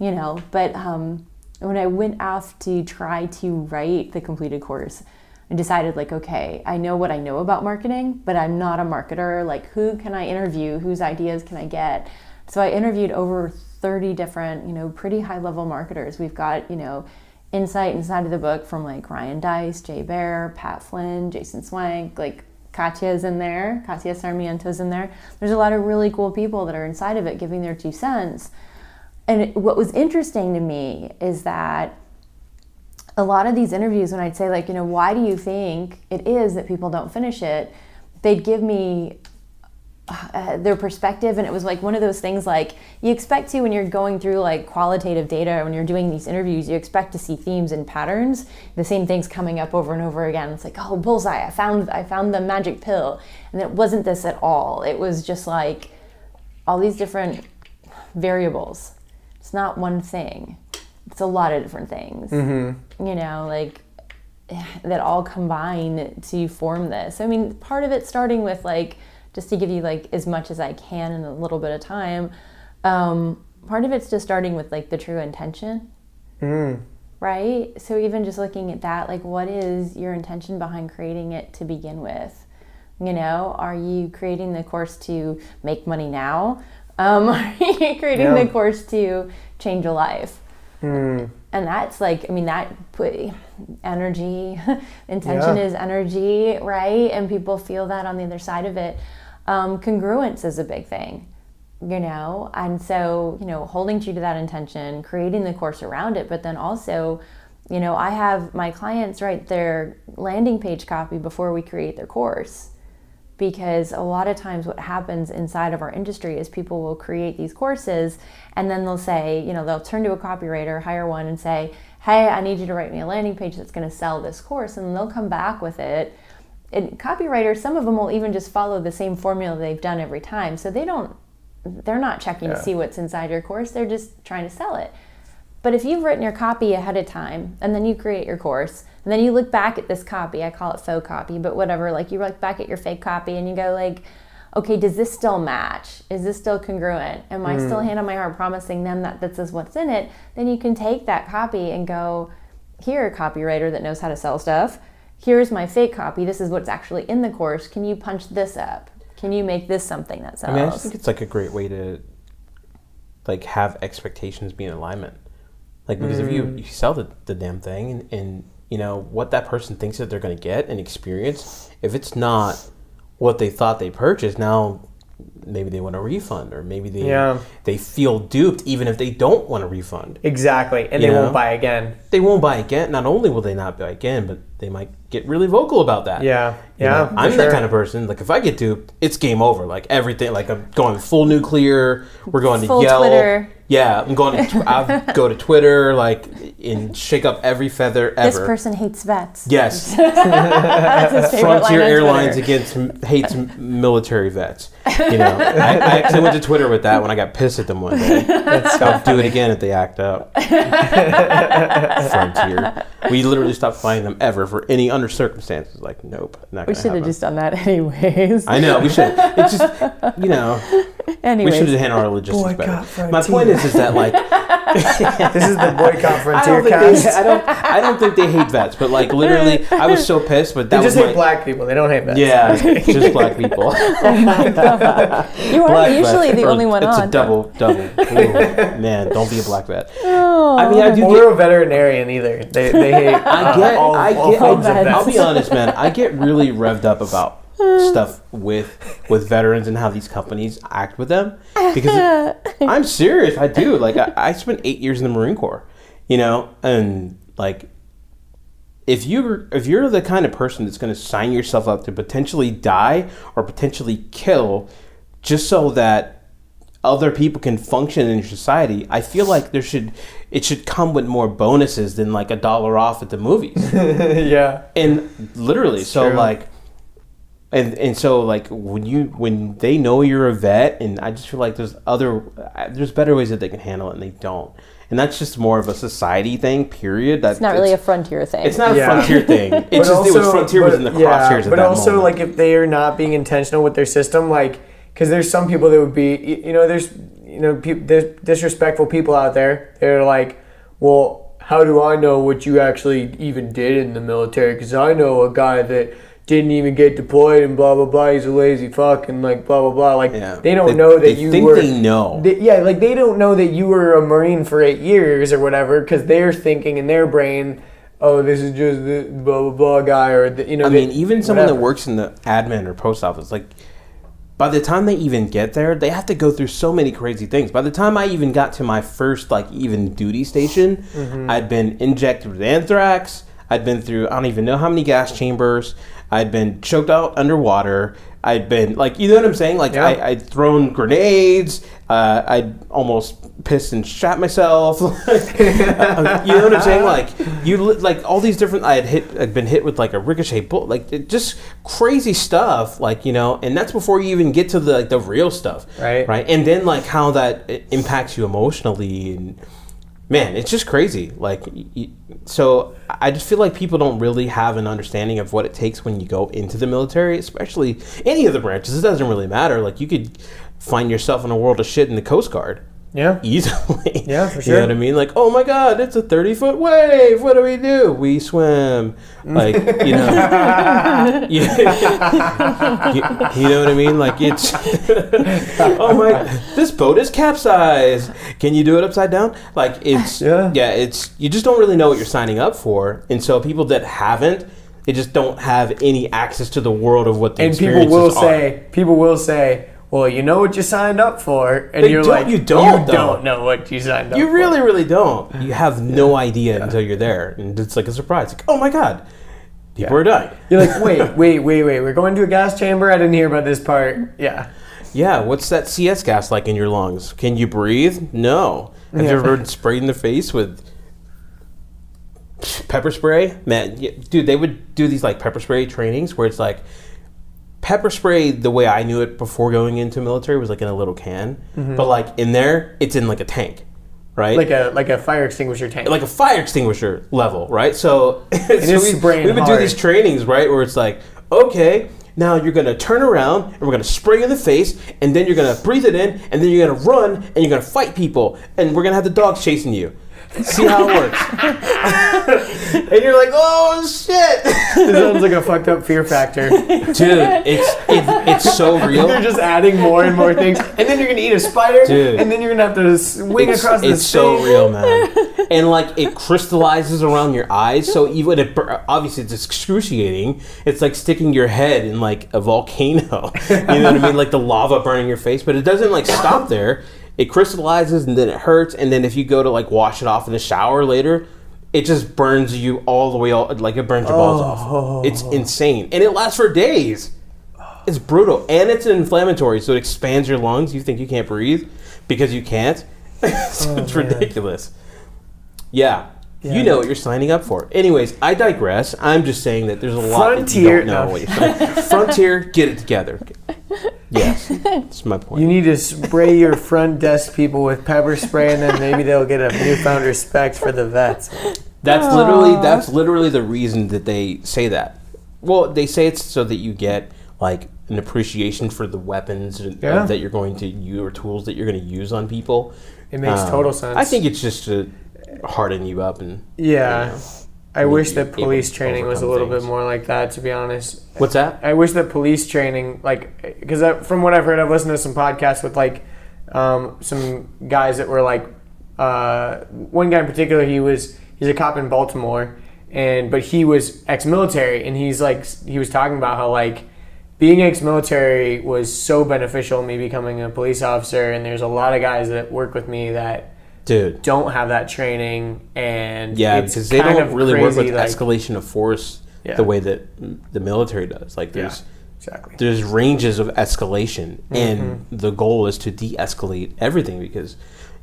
you know? But um, when i went off to try to write the completed course i decided like okay i know what i know about marketing but i'm not a marketer. Like who can i interview? Whose ideas can i get? So i interviewed over 30 different you know pretty high level marketers. We've got you know insight inside of the book from like Ryan Deiss, Jay Baer, Pat Flynn, Jason Swenk, like Katya's in there, Katya Sarmiento's in there. There's a lot of really cool people that are inside of it giving their two cents. And it, what was interesting to me is that a lot of these interviews, when I'd say, like, you know, why do you think it is that people don't finish it? They'd give me uh, their perspective. And it was like one of those things like you expect to when you're going through like qualitative data when you're doing these interviews you expect to see themes and patterns. The same things coming up over and over again. It's like oh bullseye i found i found the magic pill. And it wasn't this at all. It was just like all these different variables. It's not one thing. It's a lot of different things. You know like that all combine to form this. I mean part of it starting with like just to give you like as much as I can in a little bit of time. Um, part of it's just starting with like the true intention, right? So even just looking at that, like what is your intention behind creating it to begin with? You know, are you creating the course to make money now? Um, are you creating Yeah. the course to change a life? and that's like i mean that put energy intention Yeah. is energy right and people feel that on the other side of it um, congruence is a big thing you know? And so you know holding true to that intention creating the course around it but then also you know i have my clients write their landing page copy before we create their course. Because a lot of times what happens inside of our industry is people will create these courses and then they'll say you know they'll turn to a copywriter hire one and say hey i need you to write me a landing page that's going to sell this course and they'll come back with it and copywriters some of them will even just follow the same formula they've done every time so they don't they're not checking to see what's inside your course they're just trying to sell it but if you've written your copy ahead of time and then you create your course and then you look back at this copy, I call it faux copy, but whatever, like you look back at your fake copy and you go like, okay, does this still match? Is this still congruent? Am I still mm. hand on my heart promising them that this is what's in it? Then you can take that copy and go, here, a copywriter that knows how to sell stuff. Here's my fake copy. This is what's actually in the course. Can you punch this up? Can you make this something that sells? I mean, I just think it's like a great way to like have expectations be in alignment. Like because if you, mm. you sell the, the damn thing and, and you know what that person thinks that they're going to get and experience, if it's not what they thought they purchased, now maybe they want a refund or maybe they Yeah. they feel duped even if they don't want a refund. Exactly, and You they know? won't buy again. They won't buy again. Not only will they not buy again, but they might get really vocal about that. Yeah, You yeah. know, I'm sure. that kind of person. Like if I get duped, it's game over. Like everything. Like I'm going full nuclear. We're going Full to yell. Twitter. Yeah, I'm going. To, I'll go to Twitter, like, and shake up every feather ever. This person hates vets. Yes, That's his favorite Frontier line on Airlines Twitter. against m- hates military vets. You know, I, I actually went to Twitter with that when I got pissed at them one day. I'll do it again if they act up. Frontier. We literally stopped flying them ever for any under circumstances. Like, nope, not We should have just done that anyways. I know we should. It's just you know Anyways. we anyways. should have handled our logistics Boycott better. My point is, is that like This is the boycott I frontier don't cast. they, I don't I don't think they hate vets, but like literally, I was so pissed. But that They just was hate my, black people. They don't hate vets. Yeah, just black people. Oh you are Black usually vets the are- only one it's on. a double, double. Ooh, man, don't be a black vet. I mean, I do Or get. a veterinarian either. They, they hate. I uh, get. all, I all get. forms of vets. I'll be honest, man. I get really revved up about stuff with with veterans and how these companies act with them because it- I'm serious. I do. Like I, I spent eight years in the Marine Corps, you know, and like if you if you're the kind of person that's going to sign yourself up to potentially die or potentially kill just so that other people can function in society, I feel like there should it should come with more bonuses than like a dollar off at the movies. yeah. and literally, so true. like and and so like when you when they know you're a vet and I just feel like there's other uh, there's better ways that they can handle it and they don't. And that's just more of a society thing, period. That's It's not really a frontier thing. it's not a frontier thing. It's But just it was also- frontier was in the yeah, crosshairs at But also, moment. like, if they are not being intentional with their system, like, because there's some people that would be, you know, there's, you know, peop there's disrespectful people out there. They're like, well, how do I know what you actually even did in the military? Because I know a guy that didn't even get deployed and blah blah blah. He's a lazy fuck and like blah blah blah. Like Yeah. they don't They- know that they you think were. they know. they- yeah, like they don't know that you were a marine for eight years or whatever because they're thinking in their brain, oh, this is just the blah blah blah guy or the, you know. I mean, even someone that works in the admin or post office, like by the time they even get there, they have to go through so many crazy things. By the time I even got to my first like even duty station, Mm-hmm. I'd been injected with anthrax. I'd been through I don't even know how many gas chambers. I'd been choked out underwater. I'd been like, you know what I'm saying? Like Yeah. I, I'd thrown grenades. Uh, I'd almost pissed and shot myself. you know what I'm saying? Like you, like all these different. I had hit. I'd been hit with like a ricochet bullet. Like it, just crazy stuff. Like you know, and that's before you even get to the like the real stuff. Right. Right. And then like how that impacts you emotionally and. Man, it's just crazy. Like, so I just feel like people don't really have an understanding of what it takes when you go into the military, especially any of the branches. It doesn't really matter. Like, you could find yourself in a world of shit in the Coast Guard yeah. easily. Yeah, for sure. You know what I mean? Like, oh my god, it's a thirty foot wave. What do we do? We swim. Like, you know, you, you- you know what I mean? Like, it's oh my, this boat is capsized. Can you do it upside down? Like, it's Yeah. yeah, it's you just don't really know what you're signing up for, and so people that haven't. They just don't have any access to the world of what the And people will are. say, people will say, well, you know what you signed up for, and They you're like, you don't, you though. don't know what you signed up. For. You for. really, really don't. You have no idea until you're there, and it's like a surprise. Like, oh my god, people are dying. You're like, wait, wait, wait, wait. We're going to a gas chamber. I didn't hear about this part. Yeah. Yeah, what's that CS gas like in your lungs? Can you breathe? No. Have Yeah. you ever been sprayed in the face with pepper spray? Man, dude, they would do these like pepper spray trainings where it's like pepper spray. The way I knew it before going into military was like in a little can, mm-hmm. but like in there, it's in like a tank, right? Like a like a fire extinguisher tank. like a fire extinguisher level, right? So, so we, spraying we would hard. do these trainings, right, where it's like, okay, now you're gonna turn around and we're gonna spray in the face, and then you're gonna breathe it in, and then you're gonna run and you're gonna fight people, and we're gonna have the dogs chasing you. See how it works. and you're like, oh shit, this sounds like a fucked up fear factor. dude, it's it, it's so real. They're just adding more and more things, and then you're gonna eat a spider, Dude. and then you're gonna have to swing It's, across the it's so real, man. and like it crystallizes around your eyes. So even it, obviously it's excruciating. It's like sticking your head in like a volcano. You know what I mean? Like the lava burning your face, but it doesn't like stop there. It crystallizes and then it hurts, and then if you go to like wash it off in the shower later, it just burns you all the way all like it burns your balls off. It's insane, and it lasts for days. It's brutal, and it's an inflammatory, so it expands your lungs. You think you can't breathe because you can't. it's it's ridiculous. Yeah. You know what you're signing up for. Anyways, I digress. I'm just saying that there's a lot Frontier- that you don't know no. what you're. Frontier, get it together. Yes, that's my point. You need to spray your front desk people with pepper spray, and then maybe they'll get a newfound respect for the vets. That's literally that's literally the reason that they say that. Well, they say it's so that you get like an appreciation for the weapons Yeah. that you're going to use or tools that you're going to use on people. It makes Um, total sense. I think it's just to harden you up and Yeah. you know. I wish that police training was a little things. bit more like that, to be honest. What's that? I wish that police training, like, because from what I've heard, I've listened to some podcasts with like um, some guys that were like, uh, one guy in particular, he was he's a cop in Baltimore, and but he was ex-military, and he's like he was talking about how like being ex-military was so beneficial in me becoming a police officer, and there's a lot of guys that work with me that Dude. don't have that training, and Yeah, because they don't really work crazy, with like- escalation of force Yeah. the way that the military does. Like there's exactly. there's ranges of escalation and Mm-hmm. the goal is to de-escalate everything because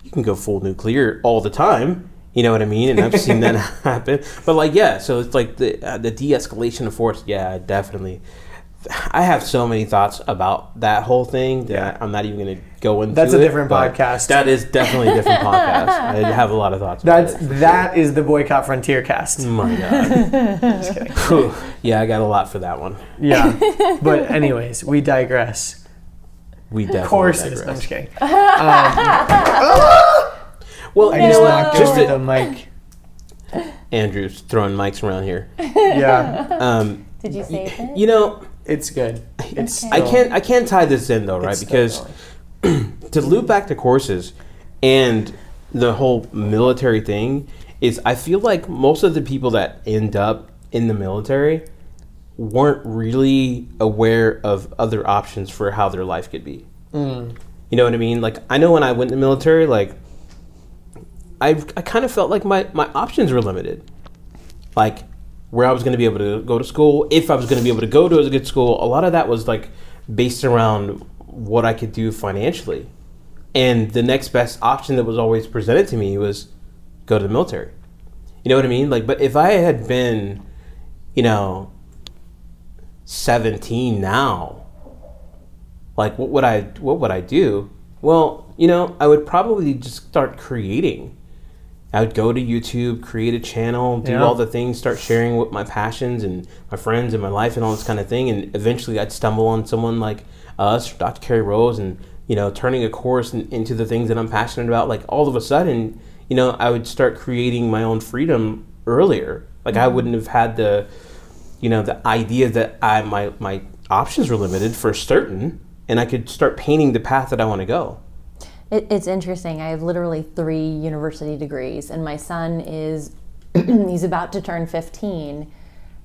you can go full nuclear all the time you know what i mean and i've seen that happen but like yeah so it's like the uh, the de-escalation of force yeah definitely i have so many thoughts about that whole thing that i'm not even going to go into That's a it, different but podcast. that is definitely a different podcast i have a lot of thoughts about That's it. that is the boycott frontier cast. my god Whew. yeah i got a lot for that one Yeah. but anyways, we digress. we definitely Courses. I'm just kidding. well I you just know knocked what just over to, the mic. andrew's throwing mics around here Yeah. um Did you save it? you know It's good. It's Okay. I can't I can't tie this in though, right? Because to loop back to courses and the whole military thing is I feel like most of the people that end up in the military weren't really aware of other options for how their life could be. Mm. You know what I mean? Like I know when I went in the military, like I I kind of felt like my my options were limited. Like where I was going to be able to go to school, if I was going to be able to go to a good school, a lot of that was like based around what I could do financially. And the next best option that was always presented to me was go to the military. You know what I mean? Like but if I had been, you know, 17 now, like what would I what would I do? Well, you know, I would probably just start creating. I would go to YouTube, create a channel, do Yeah. all the things, start sharing what my passions and my friends and my life and all this kind of thing, and eventually I'd stumble on someone like us, Dr. Carrie Rose, and you know, turning a course in, into the things that I'm passionate about. Like all of a sudden, you know, I would start creating my own freedom earlier. Like I mm-hmm. wouldn't have had the, you know, the idea that I my my options were limited for certain, and I could start painting the path that I want to go. It, it's interesting. I have literally three university degrees, and my son is he's about to turn 15,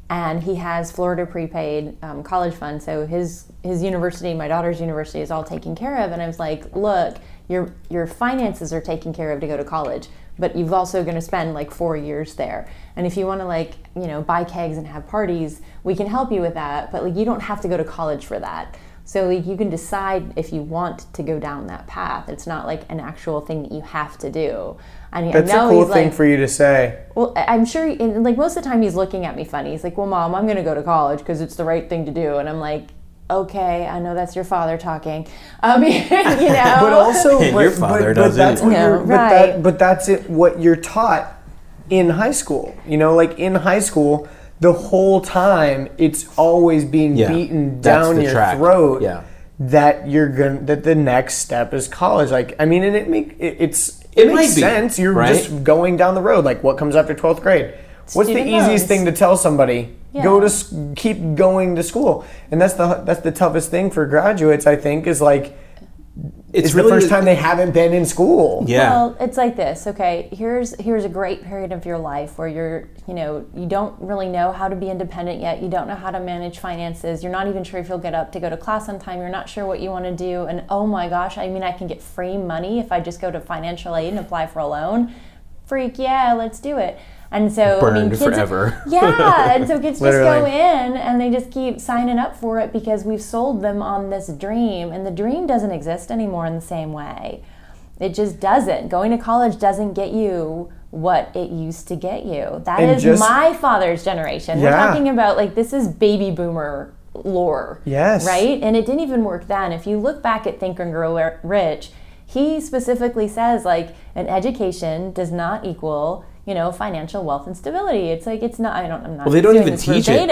and he has Florida prepaid um, college fund. So his his university, my daughter's university, is all taken care of. And I was like, look, your your finances are taken care of to go to college, but you've also going to spend like four years there. And if you want to like you know buy kegs and have parties, we can help you with that. But like you don't have to go to college for that. So like, you can decide if you want to go down that path. It's not like an actual thing that you have to do. I mean, That's I know a cool he's thing like, for you to say. well, I- I'm sure, and like most of the time, he's looking at me funny. He's like, "Well, mom, I'm going to go to college because it's the right thing to do," and I'm like. Okay, I know that's your father talking. Um, you know, But also, And but, your father but, but that's doesn't. what Yeah, you're, but, right. that, but that's it. What you're taught in high school, you know, like in high school, the whole time it's always being Yeah, beaten down your track. throat. Yeah. That you're gonna that the next step is college. Like I mean, and it make it, it's it, It makes might be, sense. You're right? just going down the road. Like what comes after twelfth grade? What's the Student easiest loans. thing to tell somebody? Yeah. Go to keep going to school, and that's the that's the toughest thing for graduates. I think is like It's it's really the first time they haven't been in school. Yeah. Well, it's like this. Okay, here's here's a great period of your life where you're, you know, you don't really know how to be independent yet. You don't know how to manage finances. You're not even sure if you'll get up to go to class on time. You're not sure what you want to do. And oh my gosh, I mean, I can get free money if I just go to financial aid and apply for a loan. Freak, yeah, let's do it. And so, I mean, kids, forever. yeah, and so kids just go in and they just keep signing up for it because we've sold them on this dream, and the dream doesn't exist anymore in the same way. It just doesn't. Going to college doesn't get you what it used to get you. That And is just- my father's generation. We're talking about like this is baby boomer lore. Yes. Right? And it didn't even work then. If you look back at Think and Grow Rich, he specifically says like an education does not equal you know financial wealth and stability. It's like it's not. I don't. I'm not. Well, they don't doing even this teach it.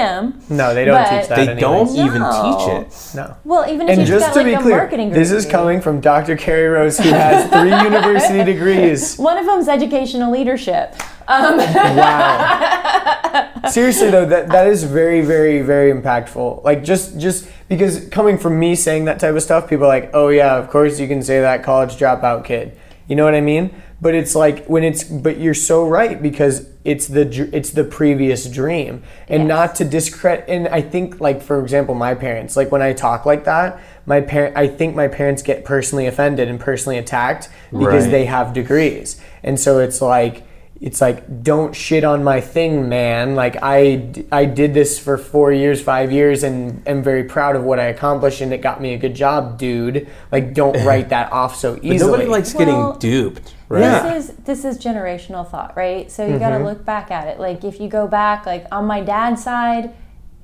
No, they don't But- teach that. They anyways. don't even teach it. No. Well, even if And you've just got to like be a clear, marketing this is coming from Dr. Carrie Rose, who has three university degrees. One of them's educational leadership. Um, Wow. Seriously though, that that is very, very, very impactful. Like just just because coming from me saying that type of stuff, people are like, oh yeah, of course you can say that college dropout kid. You know what I mean? But it's like when it's but you're so right because it's the it's the previous dream and Yes. not to discredit and I think like for example my parents like when I talk like that my parent I think my parents get personally offended and personally attacked because Right. they have degrees and so it's like it's like don't shit on my thing man like i i did this for four years five years and am very proud of what i accomplished and it got me a good job dude like don't write that off so But easily nobody likes Well, getting duped, right? Yeah. This is this is generational thought, right? So you got Mm-hmm. to look back at it. Like if you go back, like on my dad's side,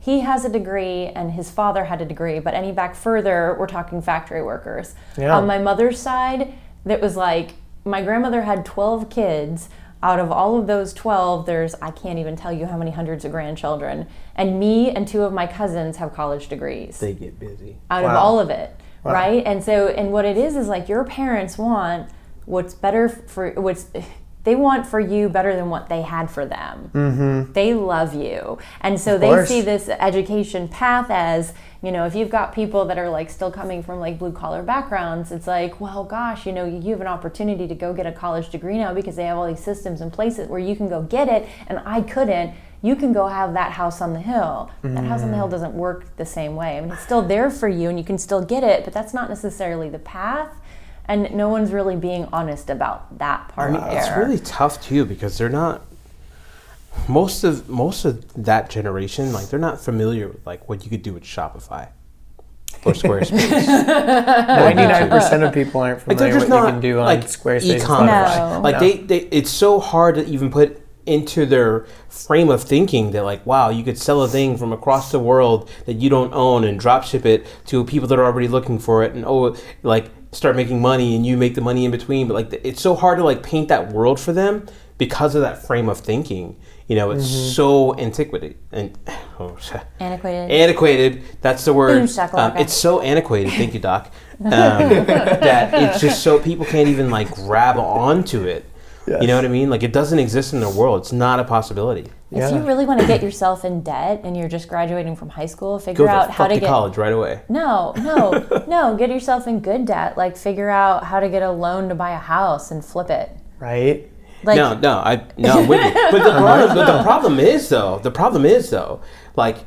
he has a degree and his father had a degree. But any back further, we're talking factory workers. Yeah. On my mother's side, that was like my grandmother had twelve kids. Out of all of those 12, there's, I can't even tell you how many hundreds of grandchildren. And me and two of my cousins have college degrees. They get busy. out of all of it right? And so and what it is is like your parents want what's better for what's they want for you better than what they had for them. Mm-hmm. they love you. And so they see this education path as you know if you've got people that are like still coming from like blue collar backgrounds it's like well gosh you know you have an opportunity to go get a college degree now because they have all these systems in places where you can go get it and i couldn't you can go have that house on the hill. That house on the hill mm. doesn't work the same way. I mean, it's still there for you and you can still get it, but that's not necessarily the path. And no one's really being honest about that part there. It's really tough too because they're not most of most of that generation like they're not familiar with like what you could do with Shopify or Squarespace. 99% of people aren't familiar they're just what you can do on like squarespace e-commerce. No. Like No. they, they, it's so hard to even put into their frame of thinking that like, wow, you could sell a thing from across the world that you don't own and drop ship it to people that are already looking for it, and oh, like start making money and you make the money in between. But like, it's so hard to like paint that world for them because of that frame of thinking. You know, it's Mm-hmm. so antiquated and oh, Antiquated. antiquated. That's the word. Um, it's so antiquated. Thank you, Doc. Um, that it's just so people can't even like grab onto it. You know what I mean? Like it doesn't exist in their world. It's not a possibility. If you really want to get yourself in debt and you're just graduating from high school, figure out how to to get college right away. No, no, no. Get yourself in good debt. Like figure out how to get a loan to buy a house and flip it. right Like no, no, I no. I'm with you. But the problem, but the problem is though. The problem is though, like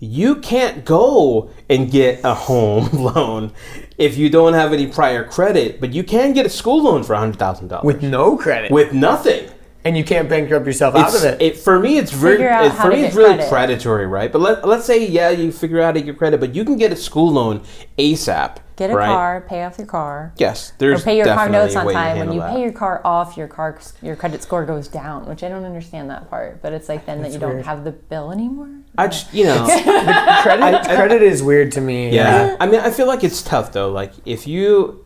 you can't go and get a home loan if you don't have any prior credit. But you can get a school loan for hundred thousand dollars with no credit with nothing. And you can't bankrupt yourself out of it, it for me, it's very Figure out it, for me it's really credit. predatory, right? But let, let's say yeah, you figure out how to get credit, but you can get a school loan ASAP. get a right? car, pay off your car. Yes, there's Or there's pay your car notes on way to time. When you that. pay your car off, your car your credit score goes down, which I don't understand that part. But it's like then that you don't have the bill anymore. I just you know credit credit is weird to me yeah. I mean, I feel like it's tough though. Like if you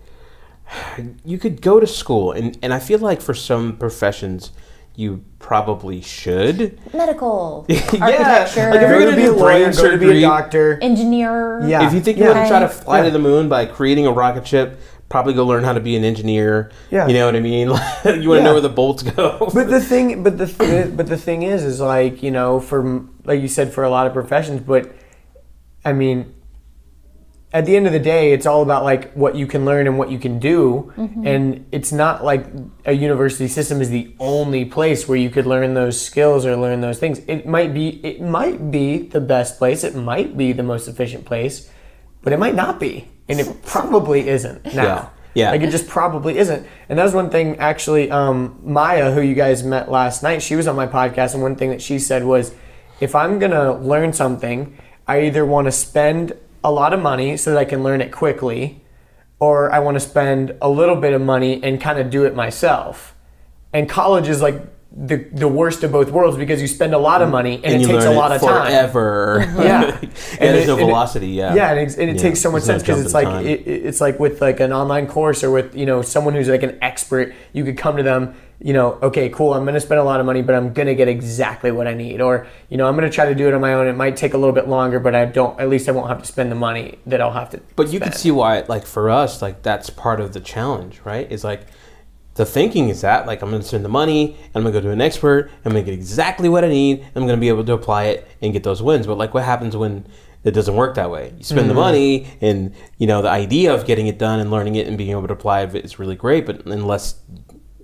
you could go to school, and and I feel like for some professions you probably should. Medical, Yeah, architecture, like if you're gonna be a lawyer brain go to be a doctor engineer. Yeah. If you think you're Yeah. going to try to fly Yeah. to the moon by creating a rocket ship, probably go learn how to be an engineer. Yeah. You know what I mean? you want to Yeah. know where the bolts go. But the thing, but the thing, is, but the thing is, is like you know, for like you said, for a lot of professions. But I mean, at the end of the day, it's all about like what you can learn and what you can do. And it's not like a university system is the only place where you could learn those skills or learn those things. It might be it might be the best place. It might be the most efficient place, but it might not be. And it probably isn't now. Yeah. Yeah. Like it just probably isn't. And that was one thing actually um, Maya who you guys met last night, she was on my podcast and one thing that she said was if I'm going to learn something, I either want to spend a lot of money so that I can learn it quickly or I want to spend a little bit of money and kind of do it myself. And college is like the, the worst of both worlds because you spend a lot of mm. money and, it you takes a lot it of time. forever. Mm-hmm. Yeah. yeah. And there's it- no velocity. yeah. Yeah, and, it, and it Yeah, takes so much there's sense because jump it's like it, it's like with like an online course or with you know someone who's like an expert. You could come to them, you know, okay, cool. I'm going to spend a lot of money, but I'm going to get exactly what I need. Or you know, I'm going to try to do it on my own. It might take a little bit longer, but I don't. At least I won't have to spend the money that I'll have to. But you spend. can see why, like for us, like that's part of the challenge, right? Is like the thinking is that like I'm going to spend the money and I'm going to go to an expert. I'm to get exactly what I need. And I'm going to be able to apply it and get those wins. But like, what happens when it doesn't work that way? You spend the Mm-hmm. money, and you know the idea of getting it done and learning it and being able to apply it is really great. But unless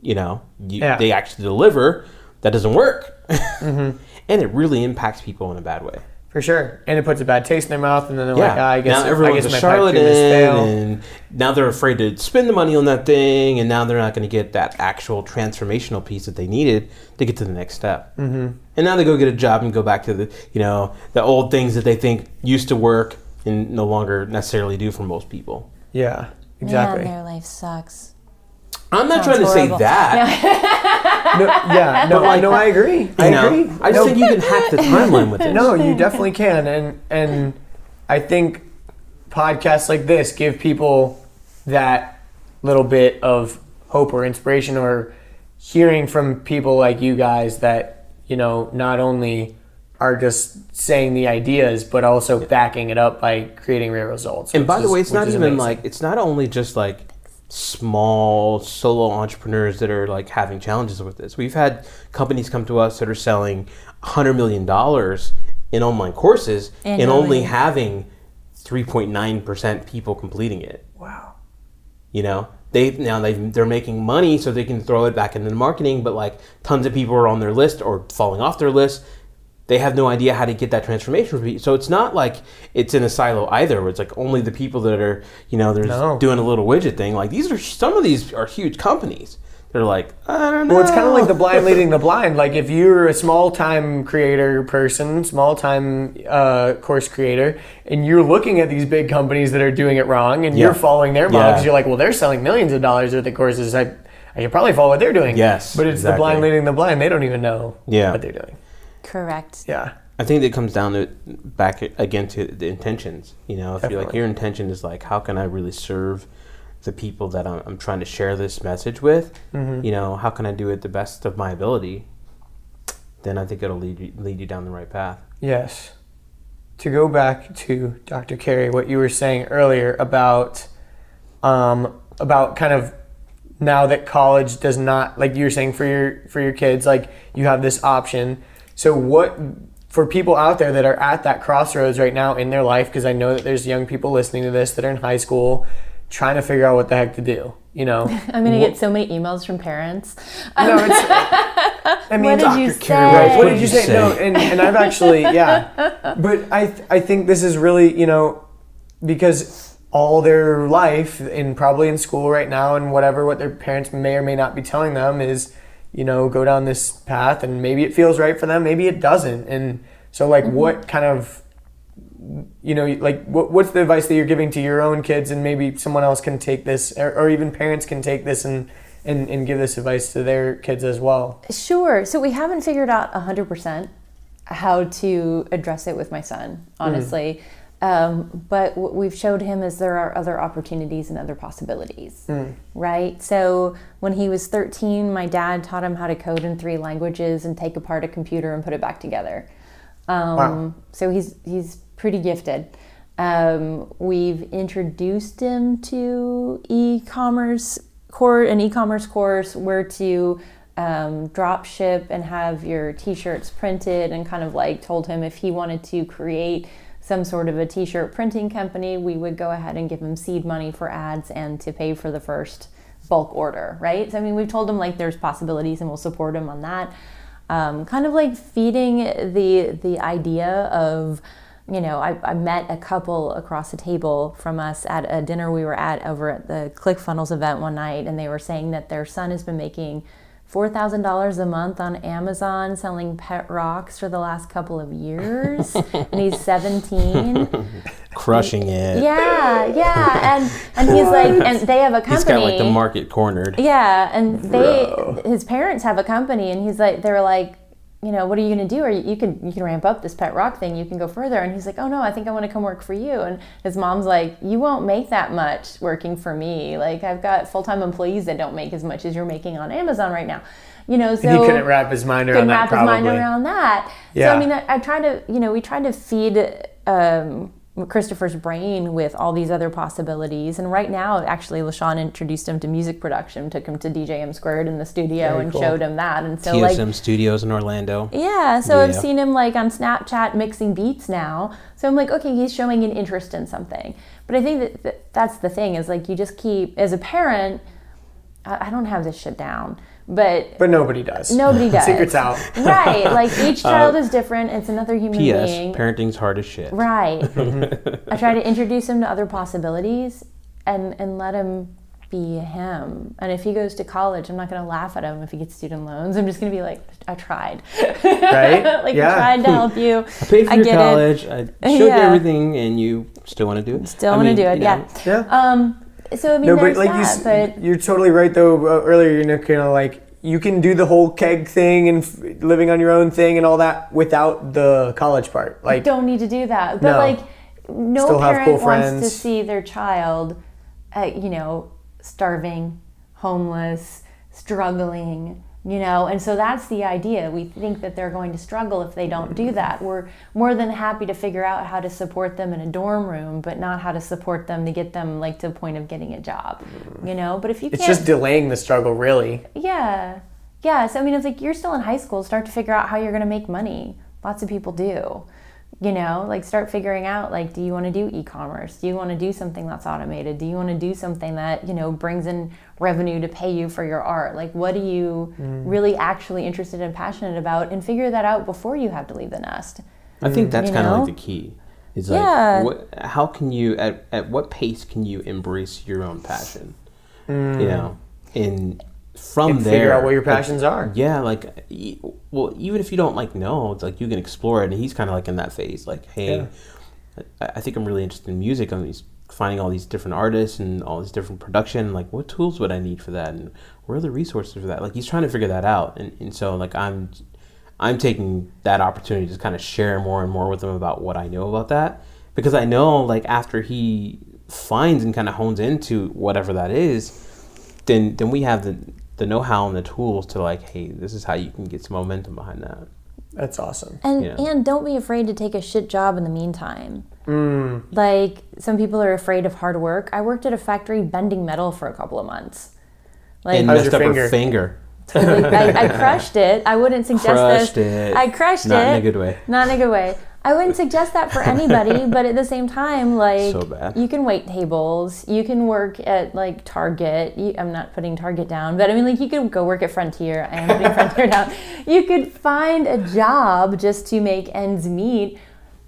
you know you, Yeah. they actually deliver, that doesn't work, Mm-hmm. and it really impacts people in a bad way. for sure, and it puts a bad taste in their mouth, and then they're like, ah, I guess now I everyone's guess a my pipe dream is charlatan, fail. and now they're afraid to spend the money on that thing, and now they're not going to get that actual transformational piece that they needed to get to the next step. Mm-hmm. And now they go get a job and go back to the you know the old things that they think used to work and no longer necessarily do for most people. Yeah, exactly. Man, their life sucks. I'm not Sounds trying to horrible. say that. no, yeah, no, I know, I agree. I you know, agree. I just No, think you can hack the timeline with it. No, you definitely can, and and I think podcasts like this give people that little bit of hope or inspiration, or hearing from people like you guys that you know not only are just saying the ideas, but also backing it up by creating real results. And which by the way, it's not even amazing. like it's not only just like small solo entrepreneurs that are like having challenges with this. We've had companies come to us that are selling hundred million dollars in online courses and Annually. only having three point nine percent people completing it. wow. You know, they now they they're making money so they can throw it back into the marketing, but like tons of people are on their list or falling off their list. They have no idea how to get that transformation. So it's not like it's in a silo either, where it's like only the people that are you know they're No. doing a little widget thing. Like these are some of these are huge companies. They're like I don't know. Well, it's kind of like the blind leading the blind. Like if you're a small time creator person, small time uh, course creator, and you're looking at these big companies that are doing it wrong, and Yeah. you're following their model Yeah. you're like, well, they're selling millions of dollars worth of courses. I, I should probably follow what they're doing. Yes, but it's the blind leading the blind. They don't even know Yeah. what they're doing. Correct. Yeah. I think it comes down to back again to the intentions. You know, if you're like your intention is like, how can I really serve the people that I'm, I'm trying to share this message with? Mm-hmm. You know, how can I do it the best of my ability? Then I think it'll lead you, lead you down the right path. Yes. To go back to Dr. Carrie, what you were saying earlier about um, about kind of now that college does not like you were saying for your for your kids, like you have this option. So what for people out there that are at that crossroads right now in their life, because I know that there's young people listening to this that are in high school trying to figure out what the heck to do. You know, I'm gonna get so many emails from parents. no, um, it's. I mean, What did you Dr. Carrie, say? right, what did you say? No, and, and I've actually, yeah. But I, th- I think this is really, you know, because all their life and probably in school right now and whatever, what their parents may or may not be telling them is, you know, go down this path and maybe it feels right for them, maybe it doesn't. And so, like, mm-hmm. what kind of, you know, like, what, what's the advice that you're giving to your own kids and maybe someone else can take this or, or even parents can take this and, and, and give this advice to their kids as well? Sure. So we haven't figured out 100% how to address it with my son, mm-hmm. honestly. Um, but what we've showed him is there are other opportunities and other possibilities, right? So when he was 13, my dad taught him how to code in three languages and take apart a computer and put it back together. Um, Wow. So he's he's pretty gifted. Um, we've introduced him to e-commerce core an e-commerce course where to um, drop ship and have your t-shirts printed and kind of like told him if he wanted to create some sort of a t-shirt printing company, we would go ahead and give them seed money for ads and to pay for the first bulk order, right? So I mean, we've told them like there's possibilities and we'll support them on that. Um, kind of like feeding the the idea of you know, I, I, met a couple across the table from us at a dinner we were at over at the ClickFunnels event one night, and they were saying that their son has been making $4,000 a month on Amazon selling pet rocks for the last couple of years, and he's 17. Crushing it. Yeah, yeah, and and he's like, and they have a company. He's got like the market cornered. Yeah, and they, Bro. his parents have a company, and he's like, they're like, you know, what are you going to do? Or you, you, can you can ramp up this pet rock thing. You can go further. And he's like, oh no, I think I want to come work for you. And his mom's like, you won't make that much working for me. Like I've got full time employees that don't make as much as you're making on Amazon right now. You know, so and he couldn't wrap his mind around that. Wrap probably. his mind around that. Yeah. So I mean, I, I try to, you know, we try to feed. Um, Christopher's brain with all these other possibilities. And right now, actually, Lechon introduced him to music production, took him to DJM Squared in the studio Very and cool. showed him that. And so, TSM like, Studios in Orlando. Yeah, so yeah. I've seen him like on Snapchat mixing beats now. So I'm like, okay, he's showing an interest in something. But I think that that's the thing is like you just keep as a parent. I don't have this shit down but but nobody does. Nobody does. Secrets out. right. Like each uh, child uh, is different. It's another human P.S. being. Parenting's hard as shit. Right. I try to introduce him to other possibilities and and let him be him. And if he goes to college, I'm not going to laugh at him if he gets student loans. I'm just going to be like, I tried. Right? like, yeah. I tried to help you. I paid for I your college. It. I showed yeah. you everything, and you still want to do it? Still want to do it, yeah. Yeah. Um, so I mean, no, but like that, you, but you're totally right though. Uh, earlier, you're kind of like you can do the whole keg thing and f- living on your own thing and all that without the college part. Like, don't need to do that. But no. like, no Still parent cool wants to see their child, uh, you know, starving, homeless, struggling you know? And so that's the idea. We think that they're going to struggle if they don't do that. We're more than happy to figure out how to support them in a dorm room but not how to support them to get them like to the point of getting a job you know? But if you it's just delaying the struggle really. Yeah. Yeah. So i mean it's like you're still in high school. Start to figure out how you're going to make money. Lots of people do you know like start figuring out like do you want to do e-commerce? Do you want to do something that's automated? Do you want to do something that you know brings in revenue to pay you for your art? Like what are you mm. really actually interested and passionate about? And figure that out before you have to leave the nest. I think that's kind of like the key is like yeah. what, how can you at, at what pace can you embrace your own passion? Mm. you know in from and there figure out what your passions like, are yeah like well even if you don't like know it's like you can explore it and he's kind of like in that phase like hey yeah. I, I, think i'm really interested in music i'm he's finding all these different artists and all these different production like what tools would i need for that and where are the resources for that like he's trying to figure that out and, and so like i'm i'm taking that opportunity to kind of share more and more with him about what i know about that because i know like after he finds and kind of hones into whatever that is then then we have the the know-how and the tools to like, hey, this is how you can get some momentum behind that. That's awesome. And and don't be afraid to take a shit job in the meantime. Mm. Like some people are afraid of hard work. I worked at a factory bending metal for a couple of months. Like and messed up finger? her finger. Totally, I, I, crushed it. I wouldn't suggest crushed this. It. I crushed Not it. Not in a good way. Not in a good way. I wouldn't suggest that for anybody, but at the same time, like so you can wait tables, you can work at like Target. You, I'm not putting Target down, but I mean, like you could go work at Frontier. I am putting Frontier down. You could find a job just to make ends meet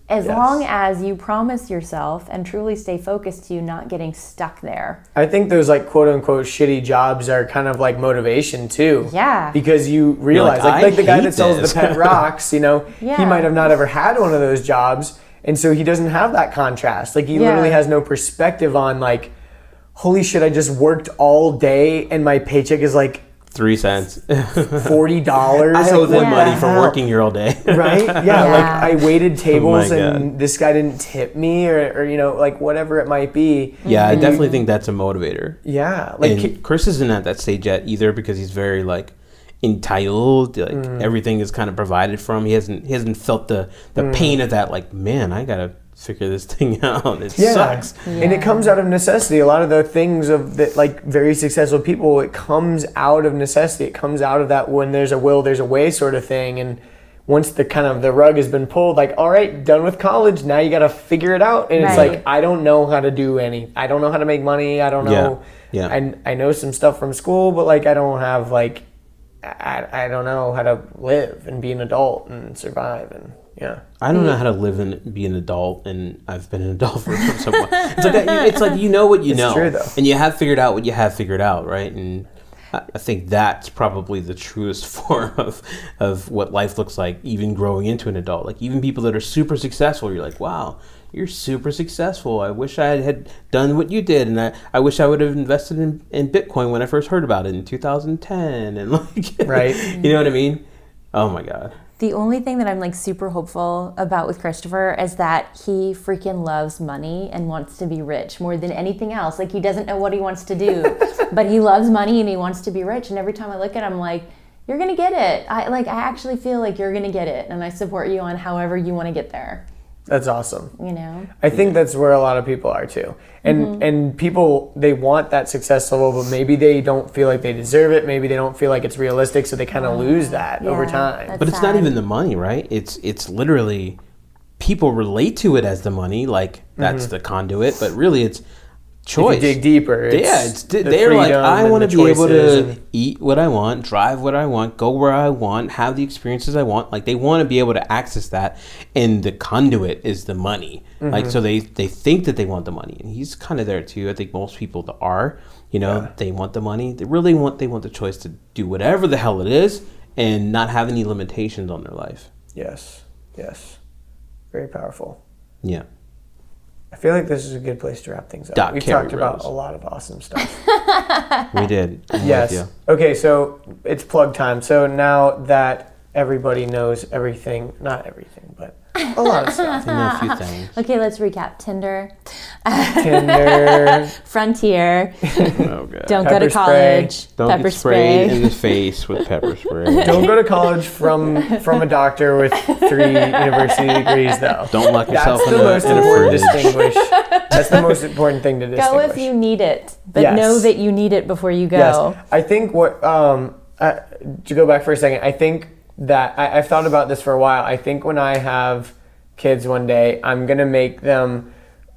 as yes. long as you promise yourself and truly stay focused to you not getting stuck there. I think those like quote unquote shitty jobs are kind of like motivation too. Yeah. Because you realize like, like, like the guy that sells this. the pet rocks, you know, yeah. he might have not ever had one of those jobs and so he doesn't have that contrast. Like he yeah. literally has no perspective on like holy shit, I just worked all day and my paycheck is like three cents. Forty dollars. I owe them yeah. money for working here all day. right? Yeah, yeah, Like I waited tables oh and this guy didn't tip me, or, or, you know, like whatever it might be. Yeah, I definitely think that's a motivator. Yeah, like and Chris isn't at that stage yet either because he's very like entitled. Like mm. everything is kind of provided for him. He hasn't he hasn't felt the the mm. pain of that. Like man, I gotta figure this thing out. It yeah. sucks. Yeah. And it comes out of necessity. A lot of the things of that like very successful people, it comes out of necessity. It comes out of that when there's a will, there's a way sort of thing. And once the kind of the rug has been pulled, like, all right, done with college, now you got to figure it out. And it's like, I don't know how to do any, I don't know how to make money. I don't know. Yeah. I, I know some stuff from school, but like, I don't have like, I, I don't know how to live and be an adult and survive. And yeah. I don't know mm. how to live and be an adult, and I've been an adult for some while. It's like it's like you know what you know, true, though. and you have figured out what you have figured out, right? And I I think that's probably the truest form of of what life looks like, even growing into an adult. Like even people that are super successful, you're like, wow, you're super successful. I wish I had done what you did, and I, I wish I would have invested in, in Bitcoin when I first heard about it in 2010, and like, Right. you know what I mm. mean? Oh my god. The only thing that I'm like super hopeful about with Christopher is that he freaking loves money and wants to be rich more than anything else. Like he doesn't know what he wants to do, but he loves money and he wants to be rich. And every time I look at him, I'm like, you're gonna get it. I like I actually feel like you're gonna get it, and I support you on however you want to get there. That's awesome. You know. I think that's where a lot of people are too. And mm-hmm. and people they want that success level, but maybe they don't feel like they deserve it. Maybe they don't feel like it's realistic, so they kind of lose that over time. that's- But it's not even the money, right? It's it's literally people relate to it as the money, like that's mm-hmm. the conduit, but really it's choice. dig deeper, it's yeah, it's the they're like I want to be able to eat what I want, drive what I want, go where I want, have the experiences I want. Like they want to be able to access that, and the conduit is the money. Mm-hmm. Like so they they think that they want the money, and he's kind of there too. I think most people are. You know, they want the money. They really want they want the choice to do whatever the hell it is, and not have any limitations on their life. Yes, yes, very powerful. Yeah. I feel like this is a good place to wrap things up. Doc We've Carrie talked about a lot of awesome stuff. We did. I'm yes. Okay, so it's plug time. So now that everybody knows everything, not everything, but a lot of stuff. I know a few things. Okay, let's recap. Tinder, Tinder, Frontier, Oh god. don't go Pepper to spray. college, Don't pepper get sprayed spray. in the face with pepper spray. Don't go to college from from a doctor with three university degrees, though. Don't lock yourself That's in the a, most in a important fridge. distinguish. That's the most important thing to distinguish. Go if you need it, but Yes. know that you need it before you go. Yes, I think what um, uh, to go back for a second. I think that I, I've thought about this for a while. I think when I have kids one day, I'm gonna make them.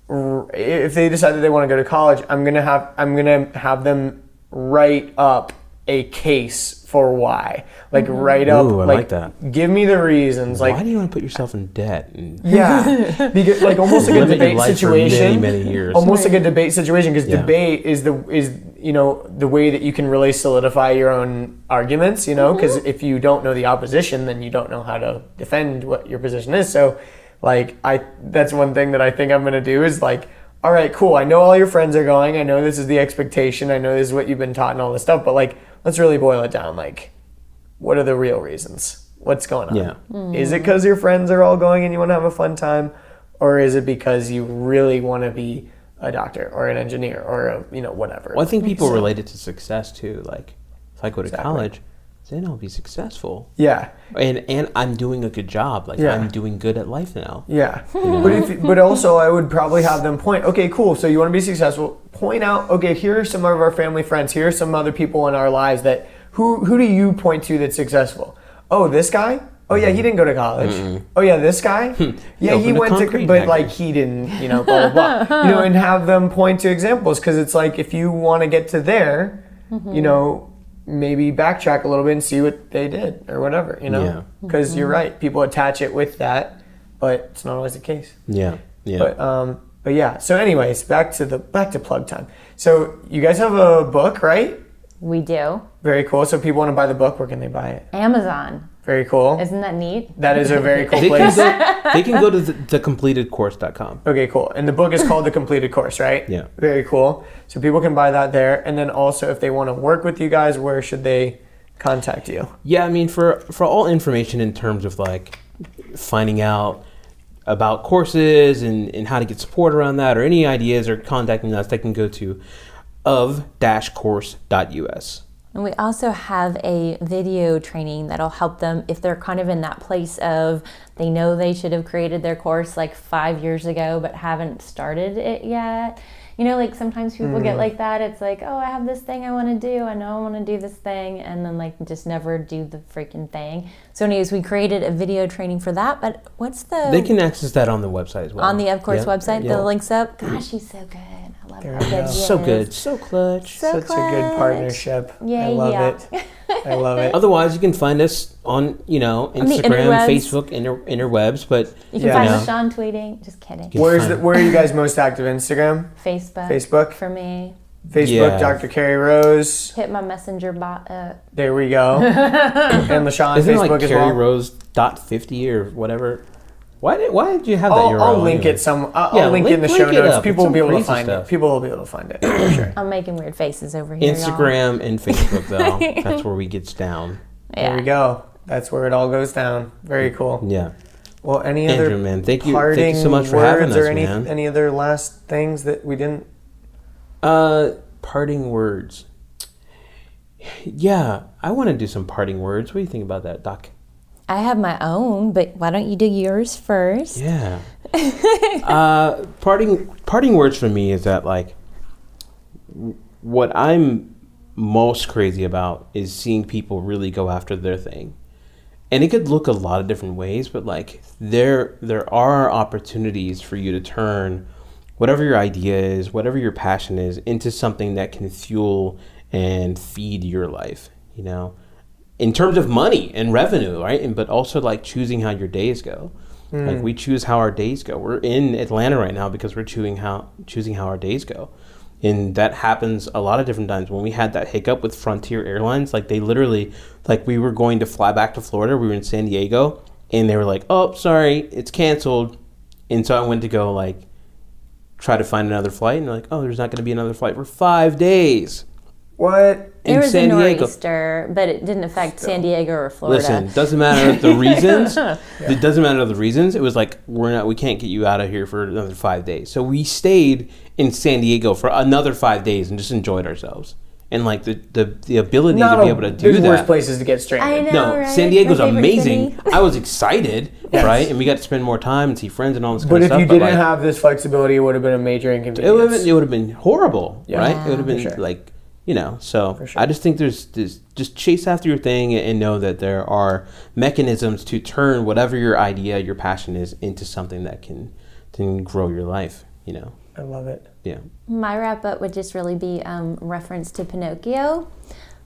R- If they decide that they want to go to college, I'm gonna have I'm gonna have them write up a case for why. Like mm-hmm. write up. Ooh, I like that. Give me the reasons. Like Why do you want to put yourself in debt? Yeah, because like almost like a debate life for many, situation. many years. Almost like a debate situation because Yeah. debate is the is you know the way that you can really solidify your own arguments. You know, mm-hmm. because if you don't know the opposition, then you don't know how to defend what your position is. So, like I that's one thing that I think I'm gonna do is like. All right, cool. I know all your friends are going. I know this is the expectation. I know this is what you've been taught and all this stuff. But like, let's really boil it down. Like, what are the real reasons? What's going on? Yeah. Is it because your friends are all going and you want to have a fun time, or is it because you really want to be a doctor or an engineer or a, you know whatever? well, I think people relate it to success too. Like, if I go to Exactly. college, then I'll be successful, Yeah, and and I'm doing a good job. Like Yeah. I'm doing good at life now. yeah. But if but also I would probably have them point. Okay, cool. So you want to be successful? Point out. Okay, here are some of our family friends. Here are some other people in our lives that who who do you point to that's successful? Oh, this guy. Oh yeah, he mm-hmm. didn't go to college. Mm-hmm. Oh yeah, this guy. Yeah, he opened went to, concrete but like he didn't. You know, blah blah blah. you know, and have them point to examples because it's like if you want to get to there, you mm-hmm. know, maybe backtrack a little bit and see what they did or whatever. You Yeah. know, because you're right. People attach it with that, but it's not always the case. Yeah, yeah. But um, but yeah. So, anyways, back to the back to plug time. So you guys have a book, right? We do. Very cool. So people want to buy the book. Where can they buy it? Amazon. Very cool. Isn't that neat? That is a very cool they can place. go. They can go to the, thecompletedcourse.com. Okay, cool. And the book is called The Completed Course, right? Yeah. Very cool. So people can buy that there. And then also, if they want to work with you guys, where should they contact you? Yeah, I mean, for for all information in terms of like finding out about courses and, and how to get support around that, or any ideas or contacting us, they can go to of-course.us. And we also have a video training that'll help them if they're kind of in that place of they know they should have created their course like five years ago but haven't started it yet. You know, like sometimes people Mm. get like that. It's like, oh, I have this thing I want to do. I know I want to do this thing, and then like just never do the freaking thing. So, anyways, we created a video training for that. But what's the They can access that on the website as well. on the Of Course Yeah, website? yeah. The links up. Gosh, she's so good. I love There how we good go. So good, so clutch. So Such a good partnership. Yeah, I love yeah. it. I love it. Otherwise, you can find us on you know Instagram, interwebs. Facebook, inter, interwebs. But You can Yeah. find Yeah. Sean tweeting. Just kidding. Where's the, where are you guys most active? Instagram, Facebook. Facebook, For me, Facebook, Yeah. Dr. Carrie Rose. hit my messenger bot. Uh, There we go. and Lechon isn't it Facebook like as Carrie well. Rose dot fifty or whatever? Why did Why did you have that I'll, URL? I'll link anyway? it some. I'll, Yeah, I'll link, it in the show notes. up. People will be able to find stuff. it. People will be able to find it for sure. I'm making weird faces over here. y'all. Instagram and Facebook though. That's where we gets down. Yeah. There we go. That's where it all goes down. Very cool. Yeah, Well, any Andrew, other man, thank you, parting thank you so much for words having us, or any man. any other last things that we didn't? Uh, parting words. Yeah, I want to do some parting words. What do you think about that, Doc? I have my own, but why don't you do yours first? Yeah. uh, parting parting words for me is that like what I'm most crazy about is seeing people really go after their thing. And it could look a lot of different ways, but like there there are opportunities for you to turn whatever your idea is, whatever your passion is, into something that can fuel and feed your life, you know? In terms of money and revenue, right? And but also like choosing how your days go. Hmm. Like we choose how our days go. We're in Atlanta right now because we're choosing how choosing how our days go. And that happens a lot of different times. When we had that hiccup with Frontier Airlines, like they literally like we were going to fly back to Florida, we were in San Diego, and they were like, "Oh, sorry, it's canceled." And so I went to go like try to find another flight, and they're like, "Oh, there's not going to be another flight for 5 days." What? in There was San a Diego. nor'easter, but it didn't affect San Diego or Florida. Listen, doesn't matter the reasons. It doesn't matter the reasons. It was like we're not. We can't get you out of here for another five days. So we stayed in San Diego for another five days and just enjoyed ourselves. And like the the, the ability Not to be able to do there's worse places to get stranded. I know. no, right? San Diego's amazing. I was excited, Yes. right? And we got to spend more time and see friends and all this stuff. But kind if of you didn't like, have this flexibility, it would have been a major inconvenience. it would inconvenience. have been, it would have been horrible, Yeah. right? It would have been sure. like you know. So sure. I just think there's, there's just chase after your thing and know that there are mechanisms to turn whatever your idea, your passion is, into something that can can grow your life. You know, I love it. yeah. My wrap up would just really be um, reference to Pinocchio.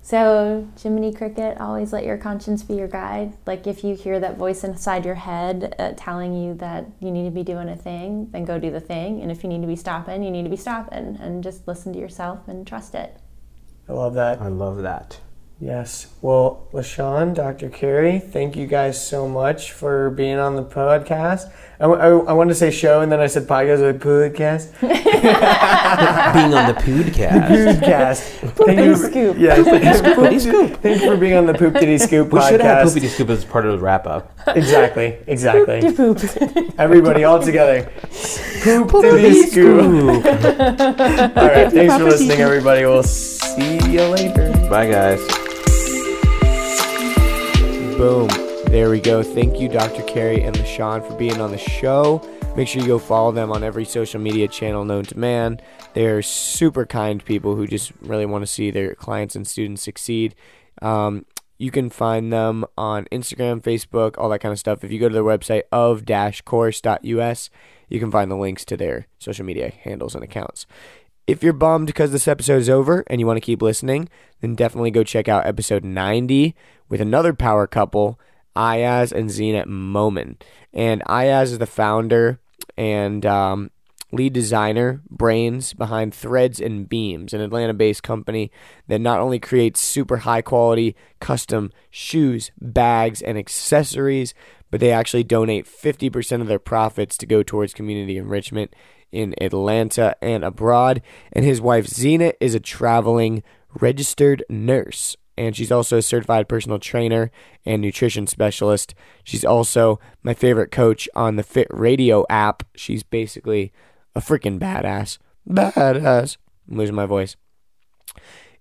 So, Jiminy Cricket, always let your conscience be your guide. Like, if you hear that voice inside your head uh, telling you that you need to be doing a thing, then go do the thing. And if you need to be stopping, you need to be stopping. And just listen to yourself and trust it. I love that. I love that. Yes. Well, Lechon, Dr. Carrie, thank you guys so much for being on the podcast. I, I, I wanted to say show, and then I said podcast with podcast. Being on the podcast. Podcast. Poopity scoop. Yes. Poopity scoop. Thank you for being on the Poop Diddy Scoop We podcast. should have Poopity Scoop as part of the wrap up. Exactly. Exactly. Poop. Everybody all together. Poop Diddy Scoop. all right. Thanks for listening, everybody. We'll see you later. Bye, guys. Boom. There we go. Thank you, Dr. Carrie and Lechon, for being on the show. Make sure you go follow them on every social media channel known to man. They're super kind people who just really want to see their clients and students succeed. Um, you can find them on Instagram, Facebook, all that kind of stuff. If you go to their website of course.us, you can find the links to their social media handles and accounts. If you're bummed because this episode is over and you want to keep listening, then definitely go check out episode 90 with another power couple, Ayaz and Zenat Momin. And Ayaz is the founder and um, lead designer, brains behind Threads and Beams, an Atlanta based company that not only creates super high quality custom shoes, bags, and accessories, but they actually donate 50% of their profits to go towards community enrichment in Atlanta and abroad. And his wife, Zena, is a traveling registered nurse. And she's also a certified personal trainer and nutrition specialist. She's also my favorite coach on the Fit Radio app. She's basically a freaking badass. Badass. I'm losing my voice.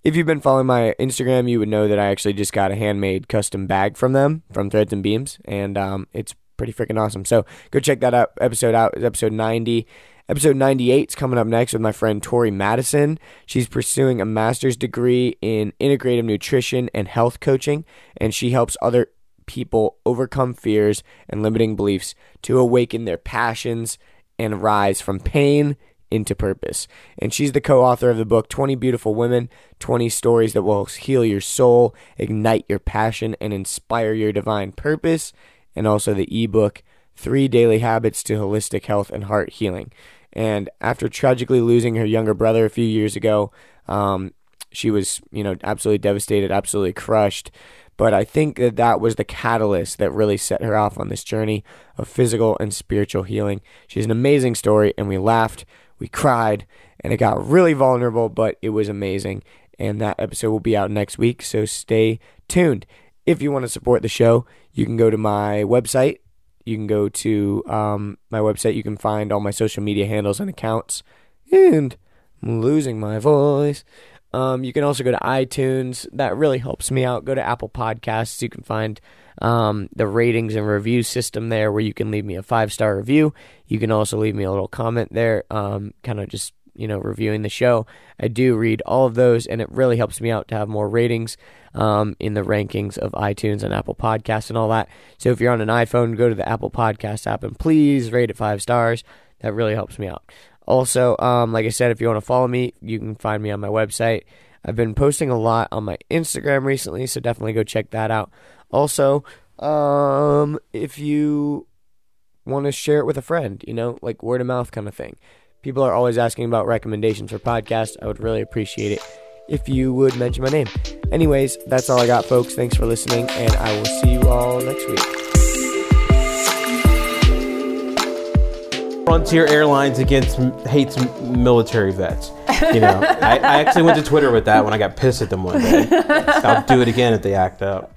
If you've been following my Instagram, you would know that I actually just got a handmade custom bag from them, from Threads and Beams, and um, it's pretty freaking awesome. So go check that out episode out. Episode 90. Episode 98 is coming up next with my friend Tori Madison. She's pursuing a master's degree in integrative nutrition and health coaching, and she helps other people overcome fears and limiting beliefs to awaken their passions and rise from pain into purpose. And she's the co author of the book 20 Beautiful Women 20 Stories That Will Heal Your Soul, Ignite Your Passion, and Inspire Your Divine Purpose, and also the ebook Three Daily Habits to Holistic Health and Heart Healing. And after tragically losing her younger brother a few years ago, um, she was, you know, absolutely devastated, absolutely crushed. But I think that that was the catalyst that really set her off on this journey of physical and spiritual healing. She's an amazing story, and we laughed, we cried, and it got really vulnerable, but it was amazing. And that episode will be out next week, so stay tuned. If you want to support the show, you can go to my website, you can go to um, my website. You can find all my social media handles and accounts. And I'm losing my voice. Um, you can also go to iTunes. That really helps me out. Go to Apple Podcasts. You can find um, the ratings and review system there where you can leave me a five star review. You can also leave me a little comment there, um, kind of just you know reviewing the show. I do read all of those, and it really helps me out to have more ratings um, in the rankings of iTunes and Apple Podcasts and all that. So if you're on an iPhone, go to the Apple Podcast app and please rate it five stars. That really helps me out. Also, um, like I said, if you want to follow me, you can find me on my website. I've been posting a lot on my Instagram recently, so definitely go check that out. Also, um, if you want to share it with a friend, you know, like word of mouth kind of thing. People are always asking about recommendations for podcasts. I would really appreciate it if you would mention my name. Anyways, that's all I got, folks. Thanks for listening, and I will see you all next week. Frontier Airlines against hates military vets. You know, I, I actually went to Twitter with that when I got pissed at them one day. I'll do it again if they act up.